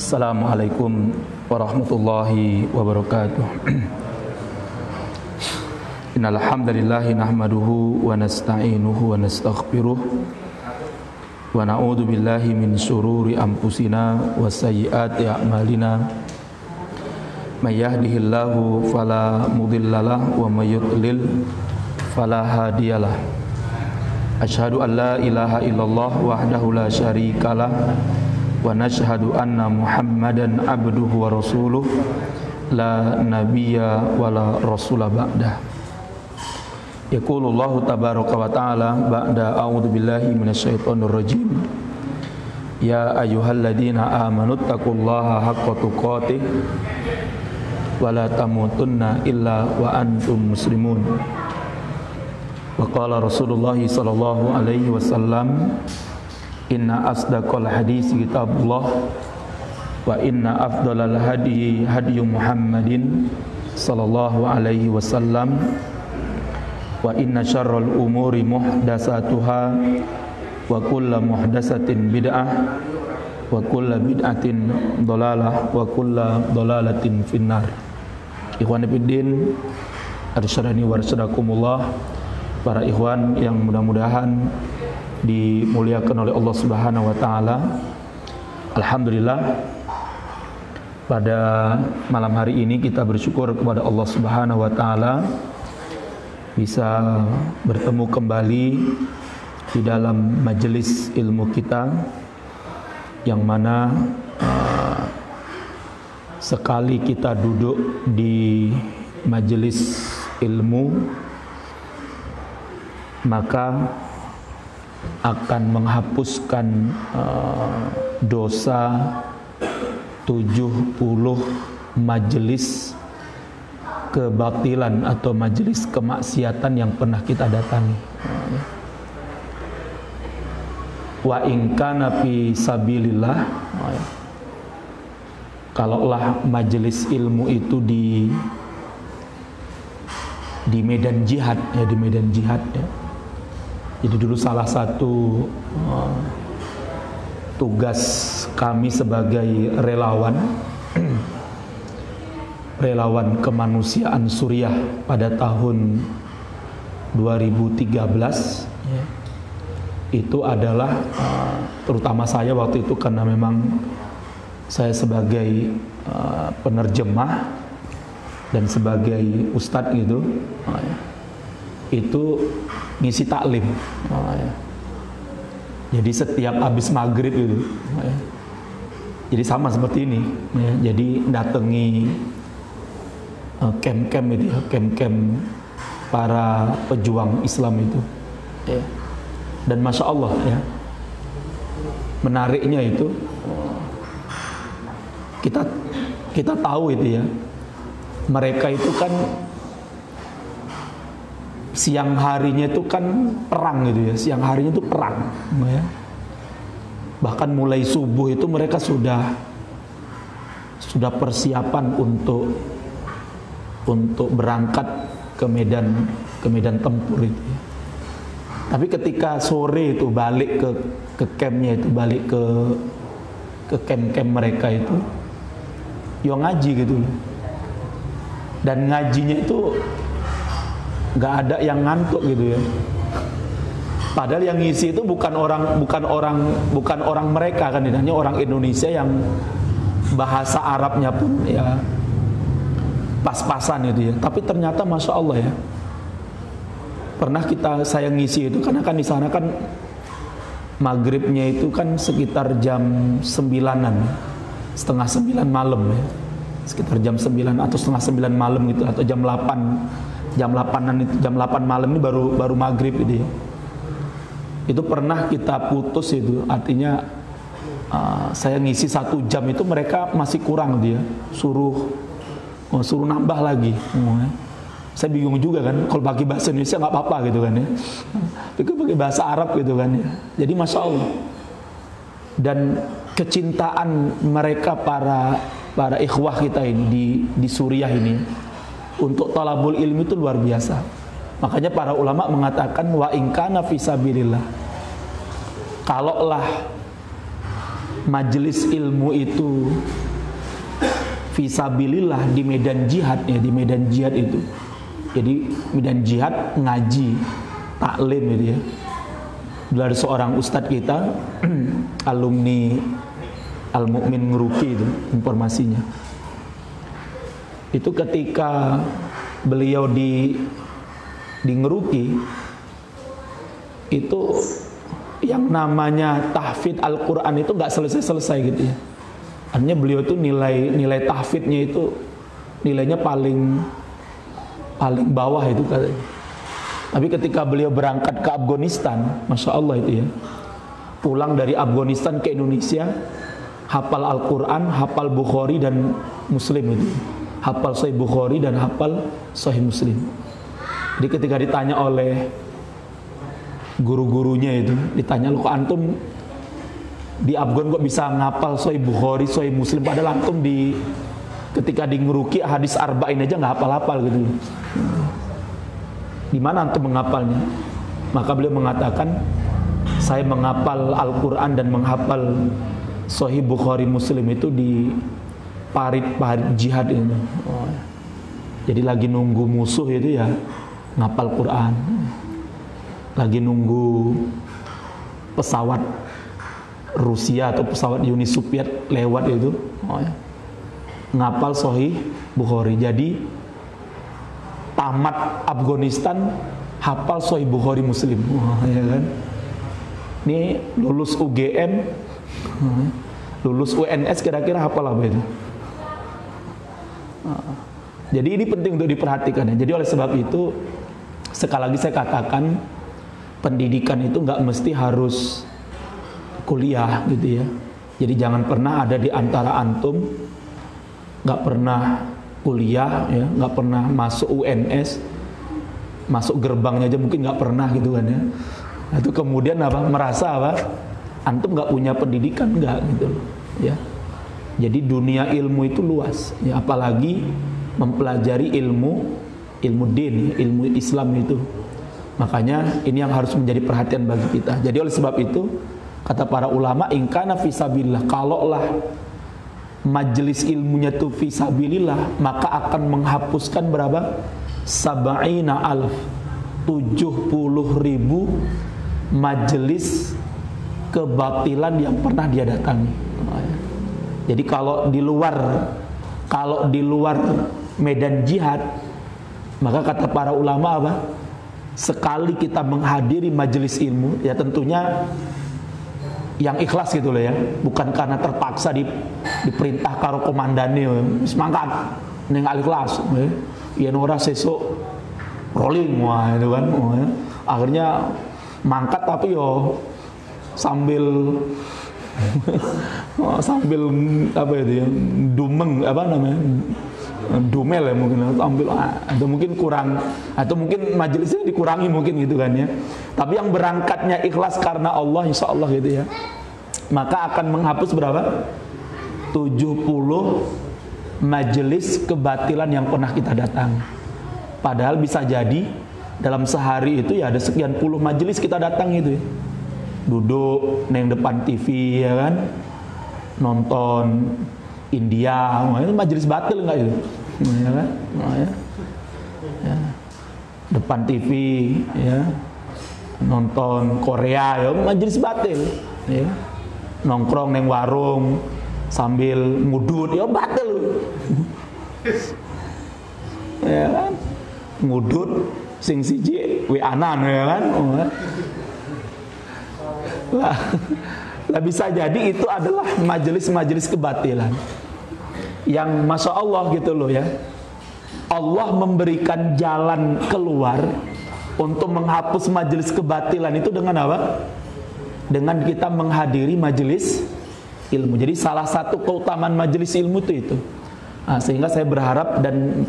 Assalamualaikum warahmatullahi wabarakatuh. Innal hamdalillah nahmaduhu wa nasta'inuhu wa nastaghfiruh wa na'udzu billahi min shururi anfusina wa sayyiati a'malina. May yahdihillahu fala mudhillalah wa may yudlil fala hadiyalah. Asyhadu an la ilaha illallah wahdahu la syarikalah wa nashhadu anna Muhammadan abduhu wa rasuluh la nabiyya wa la rasula ba'dah. Yaqulullahu tabaraka wa ta'ala ba'da a'udzu billahi minasyaitonir rajim. Ya ayyuhalladzina amanu taqullaha haqqa tuqatih wa la tamutunna illa wa antum muslimun. Wa qala Rasulullah sallallahu alaihi wasallam Inna asdaqal hadis kitabullah. Wa inna afdalal hadi hadi Muhammadin sallallahu alaihi wasallam. Wa inna syarral umuri muhdasatuha wa kullu muhdasatin bid'ah. Wa kullu bid'atin dalalah. Wa kullu dalalatin finnar. Ikhwan fillah arsyadani warsyadakumullah para ikhwan yang mudah-mudahan dimuliakan oleh Allah Subhanahu wa taala. Alhamdulillah pada malam hari ini kita bersyukur kepada Allah Subhanahu wa taala bisa bertemu kembali di dalam majelis ilmu kita yang mana uh, sekali kita duduk di majelis ilmu maka akan menghapuskan uh, dosa 70 majelis kebatilan atau majelis kemaksiatan yang pernah kita datangi. Wa in kana fi sabilillah kalaulah majelis ilmu itu di di medan jihad ya di medan jihad ya jadi dulu salah satu uh, tugas kami sebagai relawan. Relawan kemanusiaan Suriah pada tahun 2013 ya. itu adalah uh, terutama saya waktu itu karena memang saya sebagai uh, penerjemah dan sebagai ustadz gitu. Uh, itu ngisi taklim. Oh, ya. Jadi setiap habis maghrib itu, oh, ya. jadi sama seperti ini. Ya. Jadi datangi uh, camp-camp itu ya, camp-camp para pejuang Islam itu. Ya. Dan masya Allah ya, menariknya itu kita kita tahu itu ya, mereka itu kan siang harinya itu kan perang gitu ya siang harinya itu perang ya. bahkan mulai subuh itu mereka sudah sudah persiapan untuk untuk berangkat ke medan ke medan tempur itu ya. tapi ketika sore itu balik ke ke campnya itu balik ke ke camp-camp mereka itu yo ngaji gitu loh dan ngajinya itu nggak ada yang ngantuk gitu ya. Padahal yang ngisi itu bukan orang bukan orang bukan orang mereka kan hanya orang Indonesia yang bahasa Arabnya pun ya pas-pasan itu ya. Tapi ternyata masya Allah ya pernah kita saya ngisi itu karena kan di sana kan maghribnya itu kan sekitar jam sembilanan setengah sembilan malam ya. Sekitar jam sembilan atau setengah sembilan malam gitu atau jam delapan jam 8 itu jam 8 malam ini baru baru maghrib itu. Itu pernah kita putus itu artinya uh, saya ngisi satu jam itu mereka masih kurang dia suruh oh, suruh nambah lagi. Oh, ya. Saya bingung juga kan kalau bagi bahasa Indonesia nggak apa-apa gitu kan ya. Tapi pakai bahasa Arab gitu kan ya. Jadi masya Allah dan kecintaan mereka para para ikhwah kita ini di di Suriah ini untuk talabul ilmi itu luar biasa. Makanya para ulama mengatakan wa ingkana fisabilillah. Kalaulah majelis ilmu itu visabilillah di medan jihad ya di medan jihad itu jadi medan jihad ngaji taklim gitu ya dari seorang ustadz kita alumni Al Mukmin Ngeruki itu informasinya itu ketika beliau di di Ngeruki itu yang namanya tahfid Al-Quran itu nggak selesai-selesai gitu ya. Artinya beliau itu nilai nilai tahfidnya itu nilainya paling paling bawah itu katanya. Tapi ketika beliau berangkat ke Afghanistan, masya Allah itu ya, pulang dari Afghanistan ke Indonesia, hafal Al-Quran, hafal Bukhari dan Muslim itu, hafal Sahih Bukhari dan hafal Sahih Muslim. Jadi ketika ditanya oleh guru-gurunya itu, ditanya lu kok antum di Afgan kok bisa ngapal Sahih Bukhari, Sahih Muslim, padahal antum di ketika di ngeruki hadis arba'in aja nggak hafal-hafal gitu. Di mana antum menghafalnya? Maka beliau mengatakan, saya menghafal Al-Quran dan menghafal Sahih Bukhari Muslim itu di parit-parit jihad ini. Oh, ya. Jadi lagi nunggu musuh itu ya ngapal Quran. Lagi nunggu pesawat Rusia atau pesawat Uni Soviet lewat itu. Oh, ya. Ngapal Sahih Bukhari. Jadi tamat Afghanistan hafal Sahih Bukhari Muslim. Wah, ya kan? Ini lulus UGM, lulus UNS kira-kira hafal apa itu? Jadi ini penting untuk diperhatikan ya. Jadi oleh sebab itu sekali lagi saya katakan pendidikan itu nggak mesti harus kuliah gitu ya. Jadi jangan pernah ada di antara antum nggak pernah kuliah ya nggak pernah masuk UNS masuk gerbangnya aja mungkin nggak pernah gitu kan ya. Itu kemudian apa? Merasa apa? Antum nggak punya pendidikan nggak gitu loh ya. Jadi dunia ilmu itu luas ya. Apalagi mempelajari ilmu ilmu din ilmu Islam itu. Makanya ini yang harus menjadi perhatian bagi kita. Jadi oleh sebab itu kata para ulama ingkana fisabillah kalaulah majelis ilmunya itu fisabilillah maka akan menghapuskan berapa? Sab'ina alf 70 ribu majelis kebatilan yang pernah dia datangi. Jadi kalau di luar kalau di luar medan jihad maka kata para ulama apa? Sekali kita menghadiri majelis ilmu ya tentunya yang ikhlas gitu loh ya. Bukan karena terpaksa di, diperintah karo komandane semangat ning ikhlas ya. Ora sesuk rolling wah itu kan ya. akhirnya mangkat tapi yo sambil sambil apa itu ya dumeng apa namanya dumel ya mungkin ambil atau mungkin kurang atau mungkin majelisnya dikurangi mungkin gitu kan ya. Tapi yang berangkatnya ikhlas karena Allah insya Allah gitu ya. Maka akan menghapus berapa? 70 majelis kebatilan yang pernah kita datang. Padahal bisa jadi dalam sehari itu ya ada sekian puluh majelis kita datang itu ya. Duduk neng depan TV ya kan. Nonton India, itu majelis batil enggak itu? Ya kan? Nah, ya. ya. Depan TV ya. Nonton Korea ya majelis batil ya. Nongkrong neng warung sambil ngudut ya batil. ya kan? Ngudut sing siji anan ya kan? Oh, ya. Lah, lah bisa jadi itu adalah majelis-majelis kebatilan yang masya Allah gitu loh ya Allah memberikan jalan keluar untuk menghapus majelis kebatilan itu dengan apa? Dengan kita menghadiri majelis ilmu. Jadi salah satu keutamaan majelis ilmu itu itu. Nah, sehingga saya berharap dan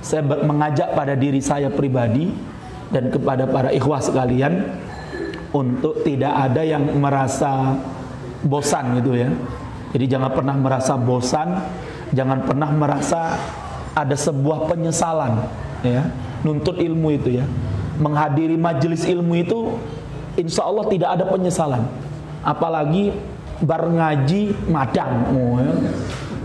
saya mengajak pada diri saya pribadi dan kepada para ikhwah sekalian untuk tidak ada yang merasa bosan gitu ya. Jadi jangan pernah merasa bosan, jangan pernah merasa ada sebuah penyesalan ya. Nuntut ilmu itu ya. Menghadiri majelis ilmu itu insya Allah tidak ada penyesalan. Apalagi bar ngaji madang oh, ya.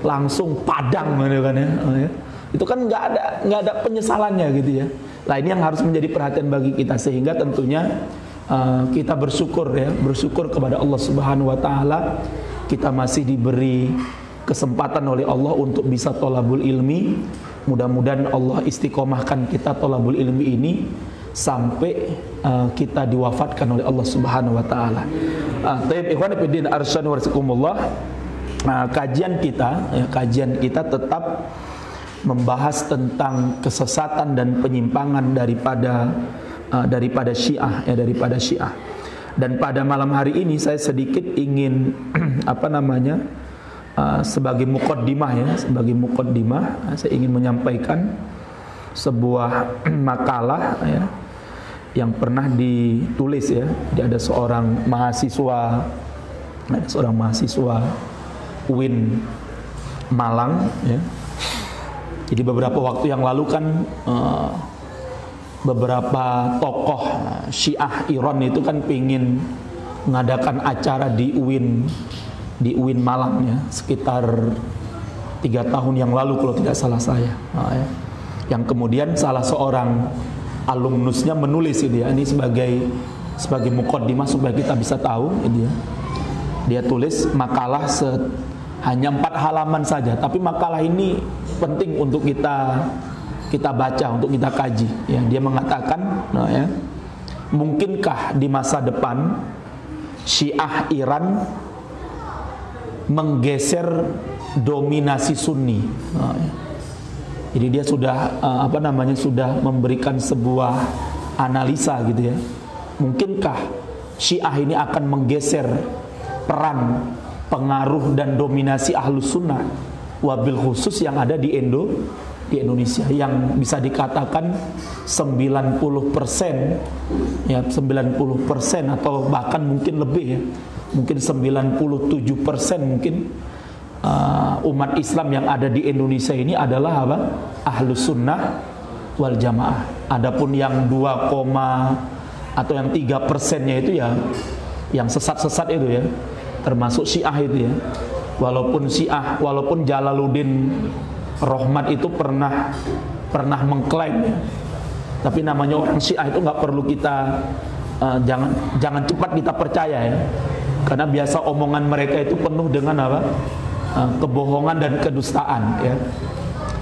langsung padang gitu kan ya. Oh, ya. Itu kan nggak ada nggak ada penyesalannya gitu ya. Nah ini yang harus menjadi perhatian bagi kita sehingga tentunya uh, kita bersyukur ya, bersyukur kepada Allah Subhanahu wa taala kita masih diberi kesempatan oleh Allah untuk bisa tolabul ilmi. Mudah-mudahan Allah istiqomahkan kita tolabul ilmi ini sampai uh, kita diwafatkan oleh Allah Subhanahu wa taala. Uh, Taib ikhwan. Nah, kajian kita ya, kajian kita tetap membahas tentang kesesatan dan penyimpangan daripada uh, daripada Syiah ya daripada Syiah. Dan pada malam hari ini saya sedikit ingin apa namanya uh, sebagai mukaddimah ya, sebagai mukaddimah uh, saya ingin menyampaikan sebuah makalah ya yang pernah ditulis ya. Jadi ada seorang mahasiswa ada seorang mahasiswa UIN Malang ya jadi beberapa waktu yang lalu kan uh, beberapa tokoh Syiah Iran itu kan pingin mengadakan acara di UIN di UIN Malang ya sekitar tiga tahun yang lalu kalau tidak salah saya. Nah, ya. Yang kemudian salah seorang alumnusnya menulis ini ya ini sebagai sebagai mukaddimah supaya kita bisa tahu ini ya. Dia tulis makalah se hanya empat halaman saja tapi makalah ini penting untuk kita kita baca untuk kita kaji ya dia mengatakan nah ya mungkinkah di masa depan Syiah Iran menggeser dominasi Sunni. Nah, ya. jadi dia sudah uh, apa namanya sudah memberikan sebuah analisa gitu ya. Mungkinkah Syiah ini akan menggeser peran pengaruh dan dominasi ahlus sunnah? Wabil khusus yang ada di Indo di Indonesia yang bisa dikatakan 90% ya 90% atau bahkan mungkin lebih ya mungkin 97% mungkin uh, umat Islam yang ada di Indonesia ini adalah apa ahlus sunnah wal jamaah adapun yang 2, atau yang 3 persennya itu ya yang sesat-sesat itu ya termasuk Syiah itu ya. Walaupun Syiah, walaupun Jalaluddin Rohmat itu pernah pernah mengklaim ya. Tapi namanya orang Syiah itu nggak perlu kita uh, jangan jangan cepat kita percaya ya. Karena biasa omongan mereka itu penuh dengan apa? Uh, kebohongan dan kedustaan ya.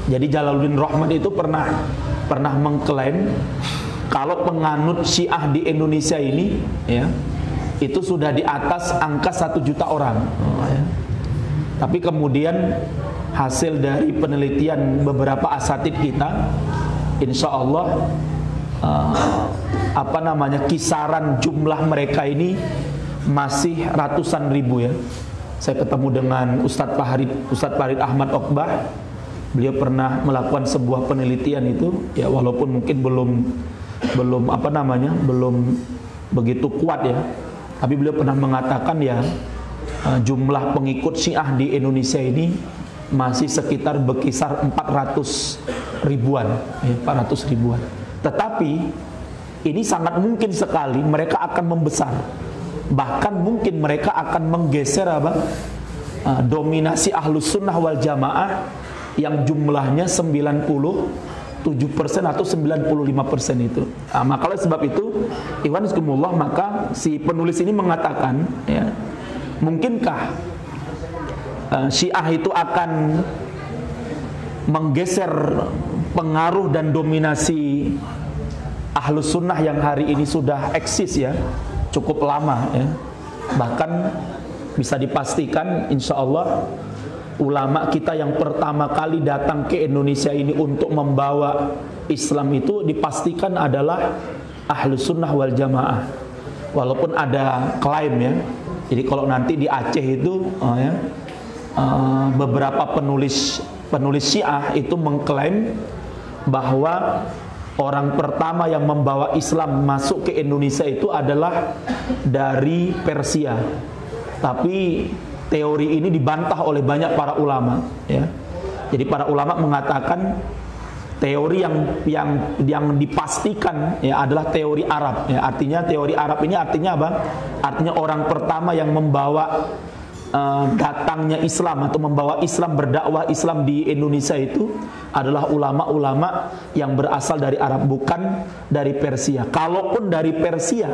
Jadi Jalaluddin Rohmat itu pernah pernah mengklaim kalau penganut Syiah di Indonesia ini ya itu sudah di atas angka satu juta orang. Oh, ya. Tapi kemudian hasil dari penelitian beberapa asatid kita, insya Allah uh, apa namanya kisaran jumlah mereka ini masih ratusan ribu ya. Saya ketemu dengan Ustadz Farid, Ustadz Farid Ahmad Okbah. Beliau pernah melakukan sebuah penelitian itu, ya walaupun mungkin belum belum apa namanya, belum begitu kuat ya tapi beliau pernah mengatakan ya uh, jumlah pengikut Syiah di Indonesia ini masih sekitar berkisar 400 ribuan, ya, 400 ribuan. Tetapi ini sangat mungkin sekali mereka akan membesar. Bahkan mungkin mereka akan menggeser apa? Uh, dominasi ahlus sunnah wal jamaah yang jumlahnya 90 7% atau 95% itu. Nah, maka oleh sebab itu, Iwan Iskumullah maka si penulis ini mengatakan, ya, mungkinkah uh, Syiah itu akan menggeser pengaruh dan dominasi ahlus sunnah yang hari ini sudah eksis ya, cukup lama ya. Bahkan bisa dipastikan insya Allah ulama kita yang pertama kali datang ke Indonesia ini untuk membawa Islam itu dipastikan adalah ahlu sunnah wal jamaah walaupun ada klaim ya jadi kalau nanti di Aceh itu oh ya, uh, beberapa penulis penulis Syiah itu mengklaim bahwa orang pertama yang membawa Islam masuk ke Indonesia itu adalah dari Persia tapi teori ini dibantah oleh banyak para ulama ya. Jadi para ulama mengatakan teori yang yang yang dipastikan ya adalah teori Arab ya. Artinya teori Arab ini artinya apa? Artinya orang pertama yang membawa uh, datangnya Islam atau membawa Islam berdakwah Islam di Indonesia itu adalah ulama-ulama yang berasal dari Arab bukan dari Persia. Kalaupun dari Persia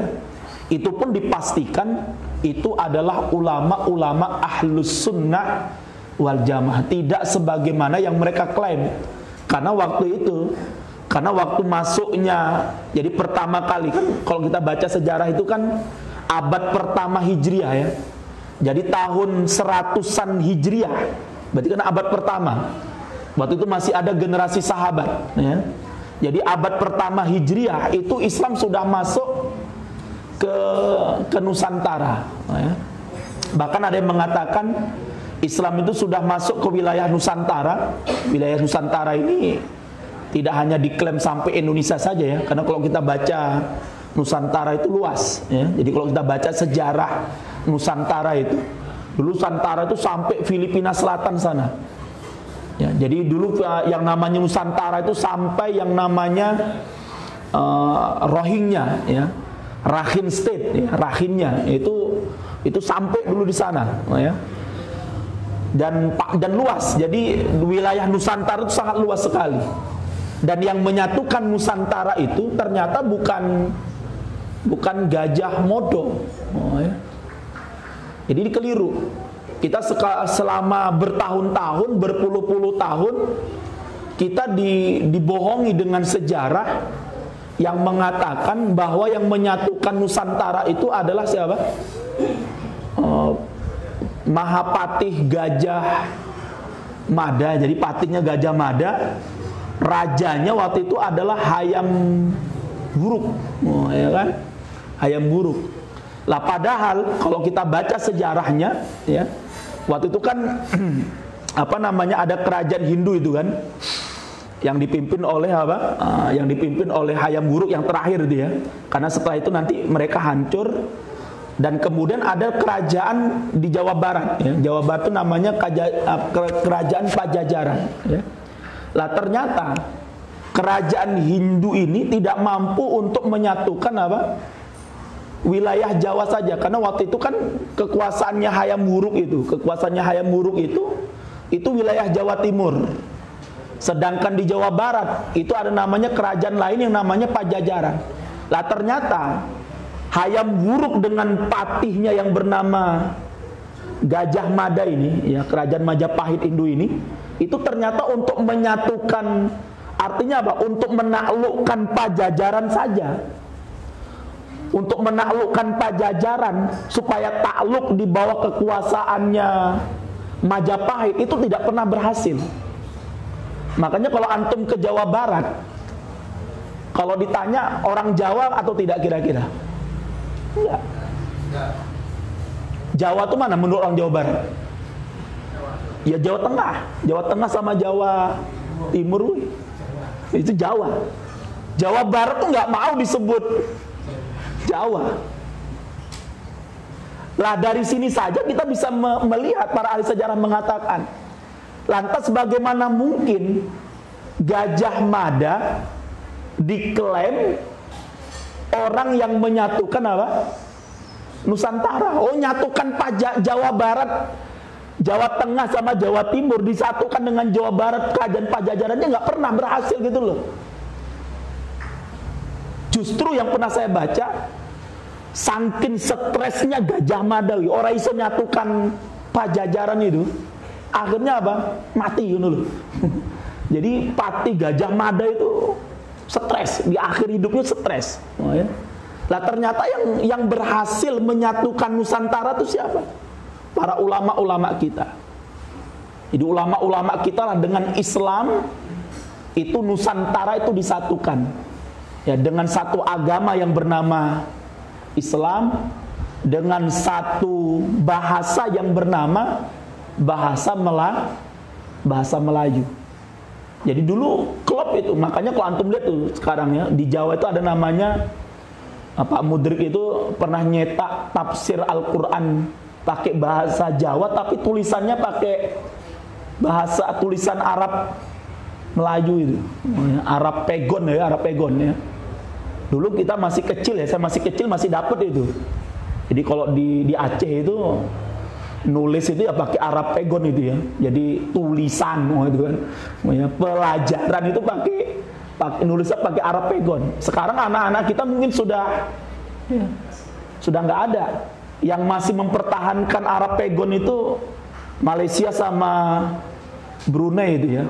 itu pun dipastikan itu adalah ulama-ulama ahlus sunnah wal jamaah tidak sebagaimana yang mereka klaim karena waktu itu karena waktu masuknya jadi pertama kali kan kalau kita baca sejarah itu kan abad pertama Hijriah ya. Jadi tahun seratusan Hijriah. Berarti kan abad pertama. Waktu itu masih ada generasi sahabat ya. Jadi abad pertama Hijriah itu Islam sudah masuk ke ke Nusantara ya. Bahkan ada yang mengatakan Islam itu sudah masuk ke wilayah Nusantara. Wilayah Nusantara ini tidak hanya diklaim sampai Indonesia saja ya, karena kalau kita baca Nusantara itu luas ya. Jadi kalau kita baca sejarah Nusantara itu, dulu Nusantara itu sampai Filipina Selatan sana. Ya, jadi dulu eh, yang namanya Nusantara itu sampai yang namanya uh, Rohingya ya. Rakhine State ya, Rakhinnya itu itu sampai dulu di sana ya dan dan luas. Jadi wilayah Nusantara itu sangat luas sekali. Dan yang menyatukan Nusantara itu ternyata bukan bukan gajah modo. Oh, ya. Jadi ini keliru. Kita selama bertahun-tahun, berpuluh-puluh tahun kita di, dibohongi dengan sejarah yang mengatakan bahwa yang menyatukan Nusantara itu adalah siapa? Uh, Mahapatih Gajah Mada. Jadi patihnya Gajah Mada rajanya waktu itu adalah Hayam Buruk, oh, ya kan? Hayam Buruk. Lah padahal kalau kita baca sejarahnya, ya, waktu itu kan apa namanya ada kerajaan Hindu itu kan, yang dipimpin oleh apa? Uh, yang dipimpin oleh Hayam Buruk yang terakhir dia. Karena setelah itu nanti mereka hancur dan kemudian ada kerajaan di Jawa Barat ya. Jawa Barat itu namanya ah, kerajaan Pajajaran ya. Lah ternyata kerajaan Hindu ini tidak mampu untuk menyatukan apa? Wilayah Jawa saja karena waktu itu kan kekuasaannya Hayam Wuruk itu, kekuasaannya Hayam Wuruk itu itu wilayah Jawa Timur. Sedangkan di Jawa Barat itu ada namanya kerajaan lain yang namanya Pajajaran. Lah ternyata Hayam Wuruk dengan patihnya yang bernama Gajah Mada ini, ya kerajaan Majapahit Hindu ini itu ternyata untuk menyatukan artinya apa? Untuk menaklukkan pajajaran saja. Untuk menaklukkan pajajaran supaya takluk di bawah kekuasaannya Majapahit itu tidak pernah berhasil. Makanya kalau antum ke Jawa Barat, kalau ditanya orang Jawa atau tidak kira-kira? Enggak. Jawa itu mana menurut orang Jawa Barat? Ya Jawa Tengah, Jawa Tengah sama Jawa Timur itu Jawa. Jawa Barat tuh nggak mau disebut Jawa. Lah dari sini saja kita bisa melihat para ahli sejarah mengatakan, lantas bagaimana mungkin Gajah Mada diklaim orang yang menyatukan apa? Nusantara. Oh, nyatukan pajak Jawa Barat Jawa Tengah sama Jawa Timur disatukan dengan Jawa Barat kerajaan pajajarannya nggak pernah berhasil gitu loh. Justru yang pernah saya baca Sangkin stresnya Gajah Mada Orang iso nyatukan pajajaran itu Akhirnya apa? Mati gitu loh Jadi pati Gajah Mada itu Stres Di akhir hidupnya stres oh, ya. Lah ternyata yang yang berhasil menyatukan Nusantara itu siapa? para ulama-ulama kita. Jadi ulama-ulama kita lah dengan Islam itu Nusantara itu disatukan. Ya, dengan satu agama yang bernama Islam dengan satu bahasa yang bernama bahasa Mela bahasa Melayu. Jadi dulu klub itu, makanya kalau antum lihat tuh sekarang ya di Jawa itu ada namanya Pak Mudrik itu pernah nyetak tafsir Al-Qur'an pakai bahasa Jawa tapi tulisannya pakai bahasa tulisan Arab Melayu itu Arab Pegon ya Arab Pegon ya dulu kita masih kecil ya saya masih kecil masih dapet itu jadi kalau di di Aceh itu nulis itu ya pakai Arab pegon itu ya. Jadi tulisan oh itu kan. Ya, pelajaran itu pakai pakai nulisnya pakai Arab pegon. Sekarang anak-anak kita mungkin sudah ya, sudah nggak ada. Yang masih mempertahankan Arab pegon itu Malaysia sama Brunei itu ya.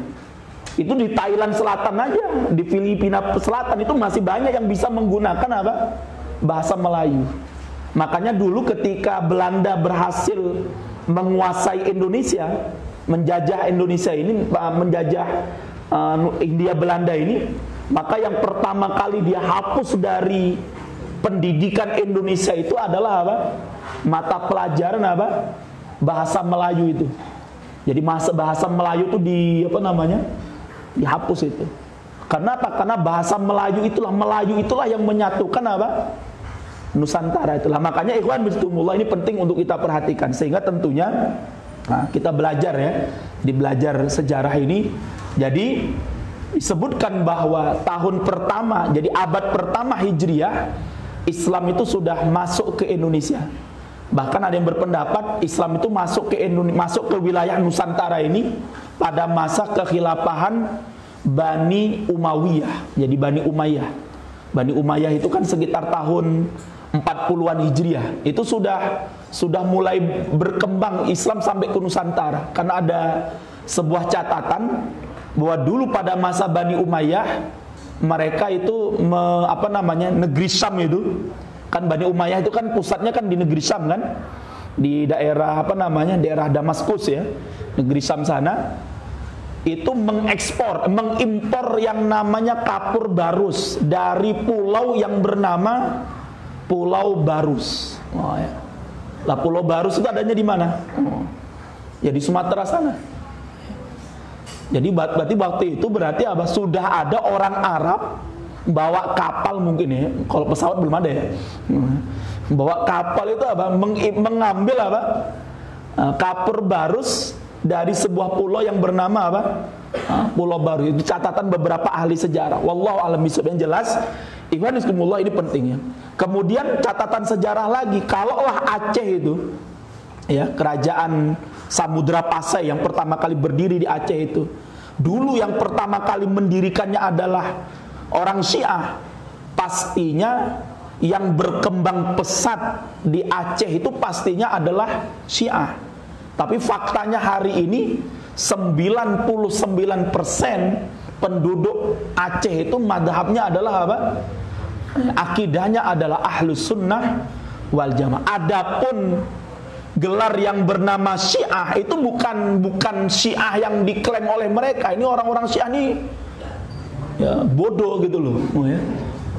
Itu di Thailand Selatan aja, di Filipina Selatan itu masih banyak yang bisa menggunakan apa? bahasa Melayu. Makanya dulu ketika Belanda berhasil menguasai Indonesia, menjajah Indonesia ini, menjajah uh, India Belanda ini, maka yang pertama kali dia hapus dari pendidikan Indonesia itu adalah apa? Mata pelajaran apa? Bahasa Melayu itu. Jadi masa bahasa Melayu itu di apa namanya? Dihapus itu. Karena apa? Karena bahasa Melayu itulah Melayu itulah yang menyatukan apa? Nusantara itulah makanya ikhwan bismillah ini penting untuk kita perhatikan sehingga tentunya nah, kita belajar ya di belajar sejarah ini jadi disebutkan bahwa tahun pertama jadi abad pertama hijriah Islam itu sudah masuk ke Indonesia bahkan ada yang berpendapat Islam itu masuk ke Indonesia, masuk ke wilayah Nusantara ini pada masa kekhilafahan Bani Umayyah. Jadi Bani Umayyah. Bani Umayyah itu kan sekitar tahun 40-an Hijriah. Itu sudah sudah mulai berkembang Islam sampai ke Nusantara. Karena ada sebuah catatan bahwa dulu pada masa Bani Umayyah mereka itu me, apa namanya negeri Syam itu. Kan Bani Umayyah itu kan pusatnya kan di negeri Syam kan? Di daerah apa namanya daerah Damaskus ya. Negeri Syam sana itu mengekspor, mengimpor yang namanya kapur barus dari pulau yang bernama Pulau Barus. Oh, ya. Lah Pulau Barus itu adanya di mana? Oh. Ya di Sumatera sana. Jadi berarti waktu itu berarti apa? Sudah ada orang Arab bawa kapal mungkin ya. Kalau pesawat belum ada ya. Bawa kapal itu apa? Meng mengambil apa? Eh, kapur barus dari sebuah pulau yang bernama apa? Pulau Baru itu catatan beberapa ahli sejarah. Wallahu alam yang jelas Ikhwan ini penting ya. Kemudian catatan sejarah lagi, kalaulah Aceh itu ya, kerajaan Samudra Pasai yang pertama kali berdiri di Aceh itu. Dulu yang pertama kali mendirikannya adalah orang Syiah. Pastinya yang berkembang pesat di Aceh itu pastinya adalah Syiah. Tapi faktanya hari ini 99% penduduk Aceh itu madhabnya adalah apa? akidahnya adalah ahlus sunnah wal jamaah. Adapun gelar yang bernama Syiah itu bukan bukan Syiah yang diklaim oleh mereka. Ini orang-orang Syiah ini ya, bodoh gitu loh, oh, ya.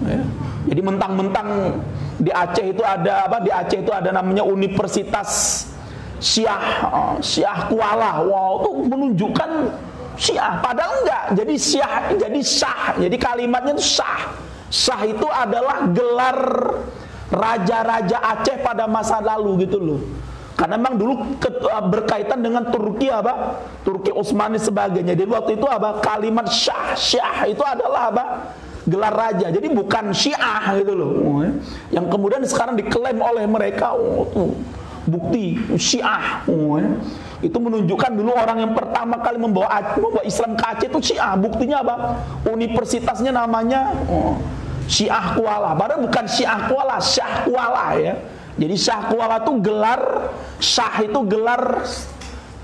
ya. Jadi mentang-mentang di Aceh itu ada apa? Di Aceh itu ada namanya Universitas Syiah oh, Syiah Kuala. Wow, itu menunjukkan Syiah. Padahal enggak. Jadi Syiah jadi sah. Jadi kalimatnya itu sah. Sah itu adalah gelar raja-raja Aceh pada masa lalu gitu loh. Karena memang dulu uh, berkaitan dengan Turki apa? Turki Utsmani sebagainya. Jadi waktu itu apa? Kalimat syah, syah itu adalah apa? Gelar raja. Jadi bukan syiah gitu loh. Oh, ya. Yang kemudian sekarang diklaim oleh mereka oh, tuh, bukti syiah. Oh, ya itu menunjukkan dulu orang yang pertama kali membawa, membawa Islam ke Aceh itu Syiah. Buktinya apa? Universitasnya namanya oh, Syiah Kuala. Padahal bukan Syiah Kuala, Syah Kuala ya. Jadi Syah Kuala itu gelar Syah itu gelar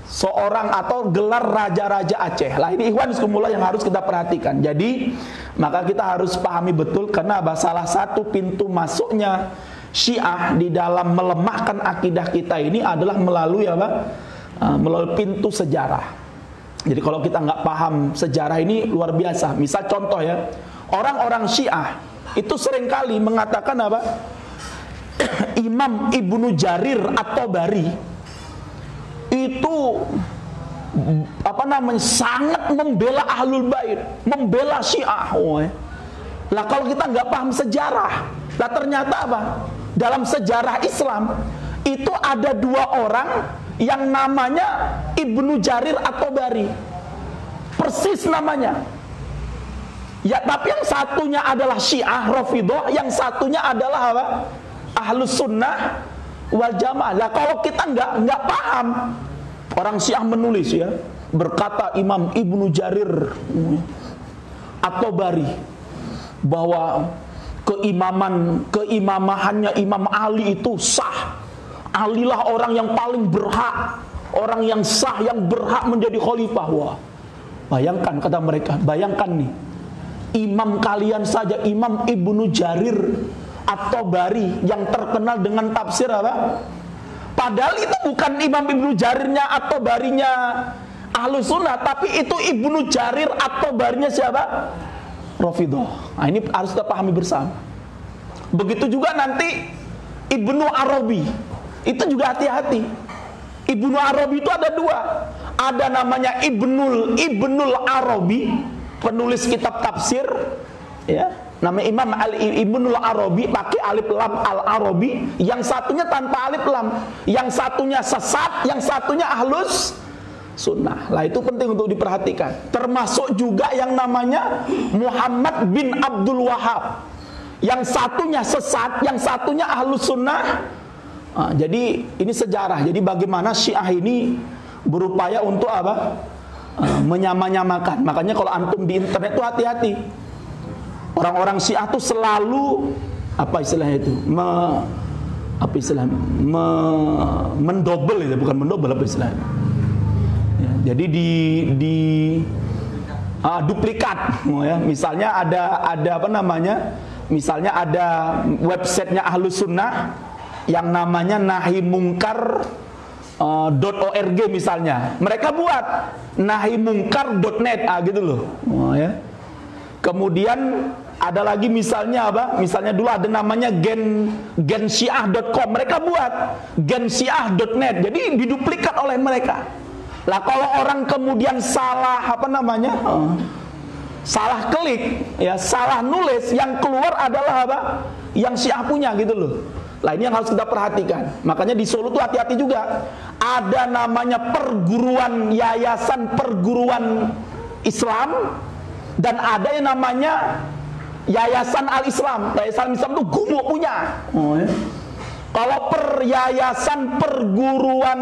seorang atau gelar raja-raja Aceh. Lah ini ikhwan semula yang harus kita perhatikan. Jadi maka kita harus pahami betul karena? Salah satu pintu masuknya Syiah di dalam melemahkan akidah kita ini adalah melalui apa? Ah, melalui pintu sejarah. Jadi kalau kita nggak paham sejarah ini luar biasa. Misal contoh ya, orang-orang Syiah itu sering kali mengatakan apa? Imam Ibnu Jarir atau Bari itu apa namanya sangat membela ahlul bait, membela Syiah. Oh, ya. Lah kalau kita nggak paham sejarah, lah ternyata apa? Dalam sejarah Islam itu ada dua orang yang namanya Ibnu Jarir atau Bari. Persis namanya. Ya, tapi yang satunya adalah Syiah Rafidhah, yang satunya adalah apa? Ahlus Sunnah wal jamaah. Lah kalau kita nggak nggak paham, orang Syiah menulis ya, berkata Imam Ibnu Jarir atau Bari bahwa keimaman keimamahannya Imam Ali itu sah. Alilah orang yang paling berhak, orang yang sah yang berhak menjadi khalifah. Wah. Bayangkan kata mereka, bayangkan nih. Imam kalian saja Imam Ibnu Jarir atau Bari yang terkenal dengan tafsir apa? Padahal itu bukan Imam Ibnu Jarirnya atau Barinya Ahlu Sunnah, tapi itu Ibnu Jarir atau Barinya siapa? Rafidah. Nah, ini harus kita pahami bersama. Begitu juga nanti Ibnu Arabi. Itu juga hati-hati. Ibnu Arabi itu ada dua. Ada namanya Ibnul Ibnul Arabi, penulis kitab tafsir, ya Nama Imam Al Ibnul Arabi pakai alif lam Al Arabi, yang satunya tanpa alif lam, yang satunya sesat, yang satunya ahlus sunnah. Lah itu penting untuk diperhatikan. Termasuk juga yang namanya Muhammad bin Abdul Wahab. Yang satunya sesat, yang satunya ahlus sunnah. Nah, jadi ini sejarah. Jadi bagaimana Syiah ini berupaya untuk apa? Uh, menyamanyamakan. Makanya kalau antum di internet itu hati-hati Orang-orang Syiah itu selalu apa istilahnya itu? Me, apa istilah? Me, mendobel itu bukan mendobel apa istilahnya? Jadi di di uh, duplikat, ya. Misalnya ada ada apa namanya? Misalnya ada websitenya Ahlus Sunnah yang namanya nahimungkar uh, .org misalnya. Mereka buat nahimungkar.net ah gitu loh. Oh ya. Kemudian ada lagi misalnya apa? Misalnya dulu ada namanya gen gensyiah.com. Mereka buat gensyiah.net. Jadi diduplikat oleh mereka. Lah kalau orang kemudian salah apa namanya? Uh, salah klik, ya salah nulis, yang keluar adalah apa? Yang Syiah punya gitu loh. Lah ini yang harus kita perhatikan. Makanya di Solo tuh hati-hati juga. Ada namanya perguruan yayasan perguruan Islam dan ada yang namanya Yayasan Al-Islam. Yayasan Al-Islam itu gumuk punya. Oh, ya. Kalau peryayasan perguruan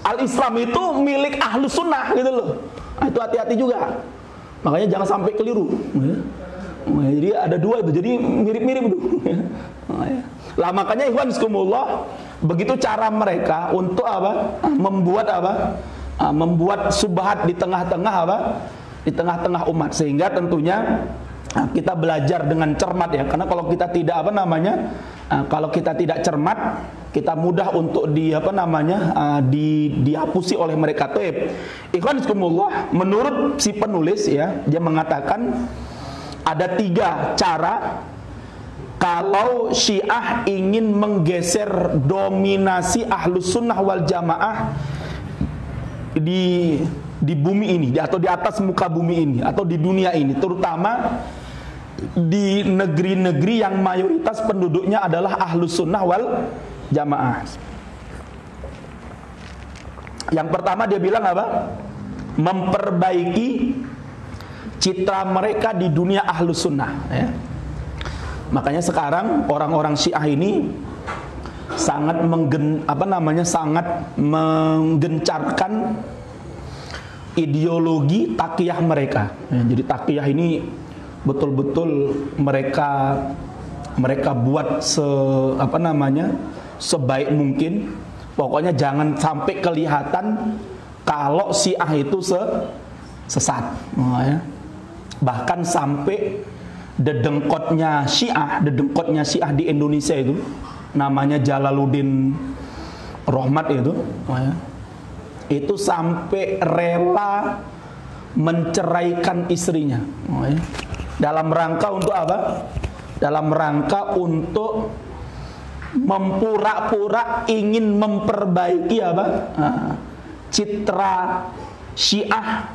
Al-Islam itu milik ahlu sunnah gitu loh. Nah, itu hati-hati juga. Makanya jangan sampai keliru. Oh, ya. Oh, ya. Jadi ada dua itu, jadi mirip-mirip itu. Oh, ya. Lah makanya Ikhwan Sekumullah begitu cara mereka untuk apa? Membuat apa? Ah, membuat subhat di tengah-tengah apa? di tengah-tengah umat sehingga tentunya kita belajar dengan cermat ya karena kalau kita tidak apa namanya kalau kita tidak cermat kita mudah untuk di apa namanya uh, di dihapusi oleh mereka. Taib ikhwan menurut si penulis ya dia mengatakan ada tiga cara kalau Syiah ingin menggeser dominasi ahlus sunnah wal jamaah di di bumi ini atau di atas muka bumi ini atau di dunia ini. Terutama di negeri-negeri yang mayoritas penduduknya adalah ahlus sunnah wal yang pertama dia bilang apa? memperbaiki citra mereka di dunia ahlus sunnah ya. makanya sekarang orang-orang syiah ini sangat menggen, apa namanya sangat menggencarkan ideologi takiyah mereka. Ya, jadi takiyah ini betul-betul mereka mereka buat se apa namanya sebaik mungkin. Pokoknya jangan sampai kelihatan kalau Syiah itu se sesat. Oh, ya. Bahkan sampai dedengkotnya Syiah, dedengkotnya Syiah di Indonesia itu namanya Jalaluddin Rohmat itu, oh, ya itu sampai rela menceraikan istrinya. Oh, ya. Dalam rangka untuk apa? Dalam rangka untuk mempura-pura ingin memperbaiki apa? Citra Syiah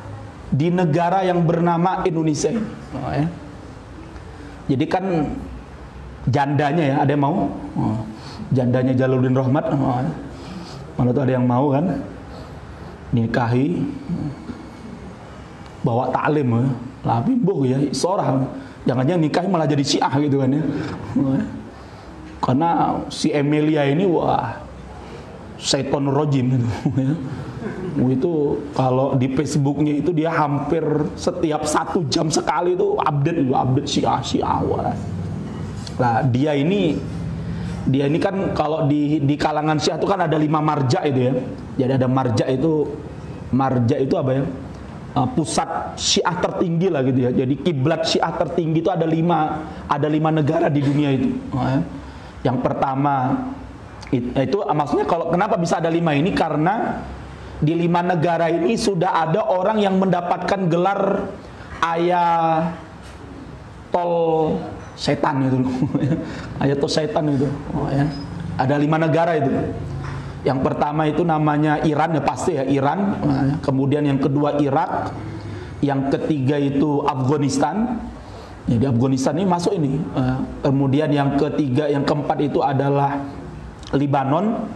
di negara yang bernama Indonesia. Oh, ya. Jadi kan jandanya ya, ada yang mau? Oh, jandanya Jaludin Rahmat. Oh, ya. Mana tuh ada yang mau kan? nikahi bawa taklim ya. Lah bimbo ya seorang jangan-jangan nikahi malah jadi syiah gitu kan ya. Karena si Emilia ini wah seton rojim itu. Ya. itu kalau di Facebooknya itu dia hampir setiap satu jam sekali itu update update si si A wah. Nah dia ini dia ini kan kalau di di kalangan Syiah itu kan ada lima marja itu ya. Jadi ada marja itu marja itu apa ya? Uh, pusat Syiah tertinggi lah gitu ya. Jadi kiblat Syiah tertinggi itu ada lima ada lima negara di dunia itu. ya. Yang pertama itu, maksudnya kalau kenapa bisa ada lima ini? Karena di lima negara ini sudah ada orang yang mendapatkan gelar ayah tol setan itu. Ayat tol setan itu. Oh, ya. ada lima negara itu. Yang pertama itu namanya Iran ya pasti ya Iran. Kemudian yang kedua Irak. Yang ketiga itu Afghanistan jadi Afghanistan ini masuk ini uh, kemudian yang ketiga yang keempat itu adalah Libanon.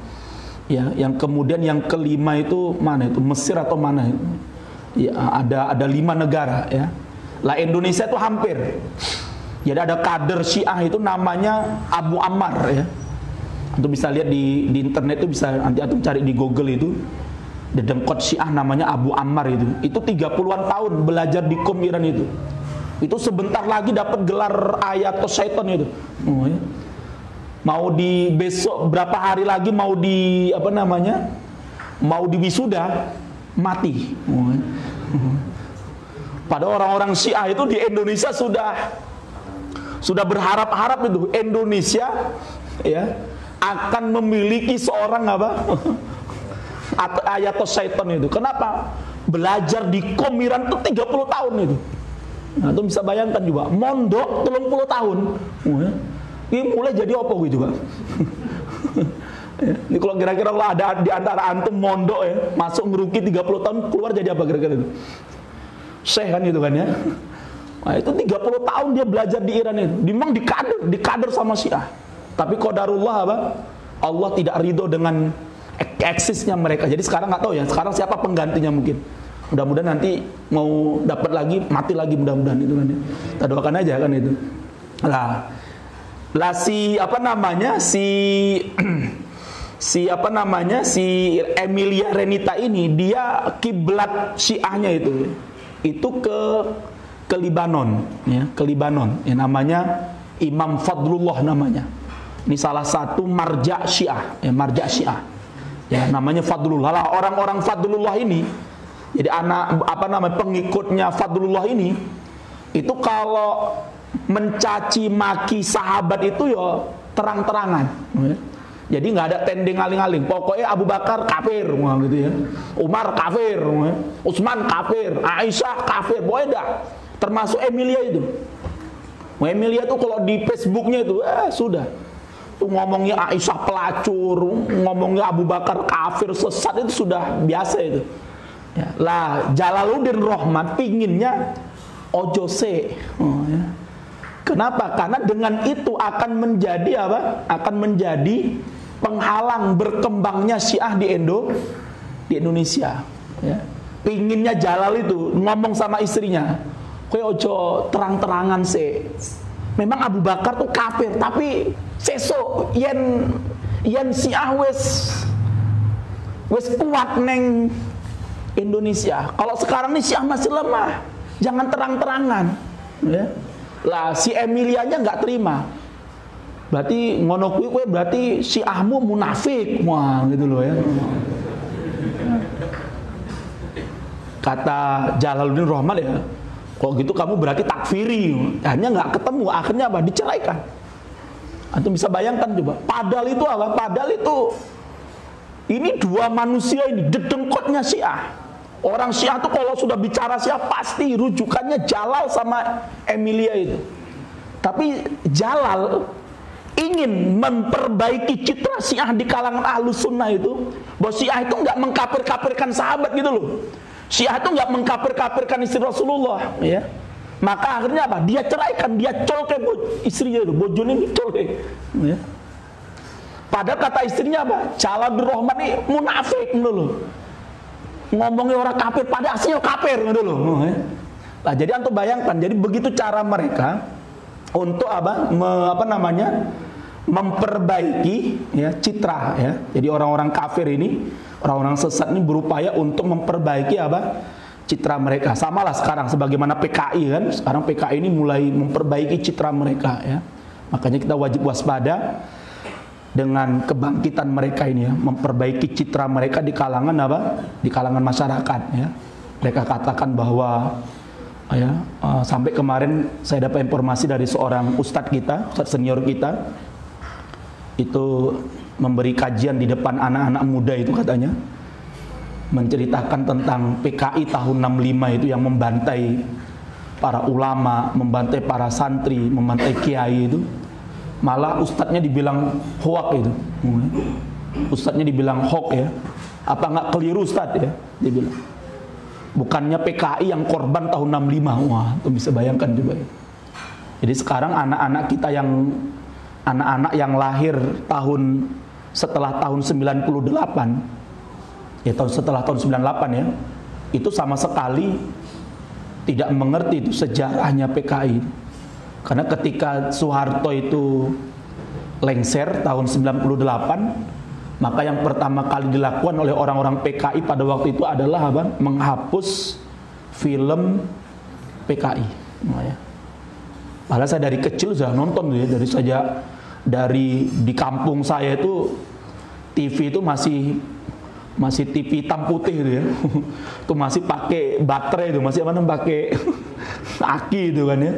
Ya yang kemudian yang kelima itu mana itu? Mesir atau mana itu? Ya ada ada lima negara ya. Lah Indonesia itu hampir. Jadi ada kader Syiah itu namanya Abu Ammar ya. Untuk bisa lihat di di internet itu bisa nanti atau cari di Google itu. Dedengkot Syiah namanya Abu Ammar itu. Itu 30-an tahun belajar di Kom Iran itu itu sebentar lagi dapat gelar ayat atau syaitan itu. Oh, ya mau di besok berapa hari lagi mau di apa namanya mau di wisuda mati. Pada orang-orang Syiah itu di Indonesia sudah sudah berharap-harap itu. Indonesia ya akan memiliki seorang apa? Ayat atau syaitan itu. Kenapa? Belajar di komiran itu 30 tahun itu nah, itu bisa bayangkan juga mondok 30 tahun ini mulai jadi apa gitu pak? Ini kalau kira-kira kalau ada di antara antum mondok ya, masuk ngeruki 30 tahun keluar jadi apa kira-kira itu? Syekh kan itu kan ya. Nah, itu 30 tahun dia belajar di Iran itu. Memang dikader, dikader sama Syiah. Tapi qadarullah apa? Allah tidak ridho dengan eksisnya mereka. Jadi sekarang nggak tahu ya, sekarang siapa penggantinya mungkin. Mudah-mudahan nanti mau dapat lagi, mati lagi mudah-mudahan itu kan. Kita doakan aja kan itu. Nah, lah si apa namanya si si apa namanya si Emilia Renita ini dia kiblat Syiahnya itu. Itu ke ke Libanon ya ke Libanon. Yang namanya Imam Fadlullah namanya. Ini salah satu marja Syiah ya marja Syiah. Ya namanya Fadlullah. Lah orang-orang Fadlullah ini jadi anak apa namanya pengikutnya Fadlullah ini itu kalau mencaci maki sahabat itu ya terang-terangan. Jadi nggak ada tending aling-aling. Pokoknya Abu Bakar kafir, gitu ya. Umar kafir, Utsman kafir, Aisyah kafir, boleh dah. Termasuk Emilia itu. Emilia tuh kalau di Facebooknya itu, eh sudah. Tuh ngomongnya Aisyah pelacur, ngomongnya Abu Bakar kafir, sesat itu sudah biasa itu. Ya. Lah Jalaluddin Rohman pinginnya ojo se. Oh, ya Kenapa? Karena dengan itu akan menjadi apa? Akan menjadi penghalang berkembangnya Syiah di Indo di Indonesia. Ya. Pinginnya Jalal itu ngomong sama istrinya, kowe ojo terang-terangan sih. Memang Abu Bakar tuh kafir, tapi seso yen yen Syiah wes wes kuat neng Indonesia. Kalau sekarang nih Syiah masih lemah, jangan terang-terangan. Ya. Lah si Emilianya nggak terima. Berarti ngono kuwi kowe berarti si Ahmu munafik. Wah, gitu loh ya. Kata Jalaluddin Rahman ya, kok gitu kamu berarti takfiri. Akhirnya nggak ketemu, akhirnya apa? Diceraikan. Antum bisa bayangkan coba. Padahal itu apa? Padahal itu ini dua manusia ini dedengkotnya Syiah. Orang Syiah tuh kalau sudah bicara Syiah pasti rujukannya Jalal sama Emilia itu. Tapi Jalal ingin memperbaiki citra Syiah di kalangan ahlus sunnah itu bahwa Syiah itu nggak mengkapir-kapirkan sahabat gitu loh. Syiah itu nggak mengkapir-kapirkan istri Rasulullah ya. Maka akhirnya apa? Dia ceraikan dia colke istrinya itu bojone ini colke ya. Padahal kata istrinya apa? Jalal Rahman ini munafik gitu loh ngomongnya orang kafir pada aslinya kafir gitu loh. Nah, jadi antum bayangkan, jadi begitu cara mereka untuk apa? Me, apa namanya? memperbaiki ya citra ya. Jadi orang-orang kafir ini, orang-orang sesat ini berupaya untuk memperbaiki apa? citra mereka. Samalah sekarang sebagaimana PKI kan, sekarang PKI ini mulai memperbaiki citra mereka ya. Makanya kita wajib waspada dengan kebangkitan mereka ini ya, memperbaiki citra mereka di kalangan apa? Di kalangan masyarakat ya. Mereka katakan bahwa ya uh, sampai kemarin saya dapat informasi dari seorang ustadz kita, ustadz senior kita itu memberi kajian di depan anak-anak muda itu katanya menceritakan tentang PKI tahun 65 itu yang membantai para ulama, membantai para santri, membantai kiai itu. Malah ustadznya dibilang hoak itu. Ustadznya dibilang hoak ya. Apa nggak keliru ustadz ya? Dia bilang. Bukannya PKI yang korban tahun 65. Wah, itu bisa bayangkan coba ya. Jadi sekarang anak-anak kita yang anak-anak yang lahir tahun setelah tahun 98 ya tahun setelah tahun 98 ya itu sama sekali tidak mengerti itu sejarahnya PKI karena ketika Soeharto itu lengser tahun 98 maka yang pertama kali dilakukan oleh orang-orang PKI pada waktu itu adalah apa? menghapus film PKI nah, ya. Padahal saya dari kecil sudah nonton ya dari saja dari di kampung saya itu TV itu masih masih TV hitam putih gitu ya. itu masih pakai baterai itu, masih apa namanya pakai aki itu kan ya.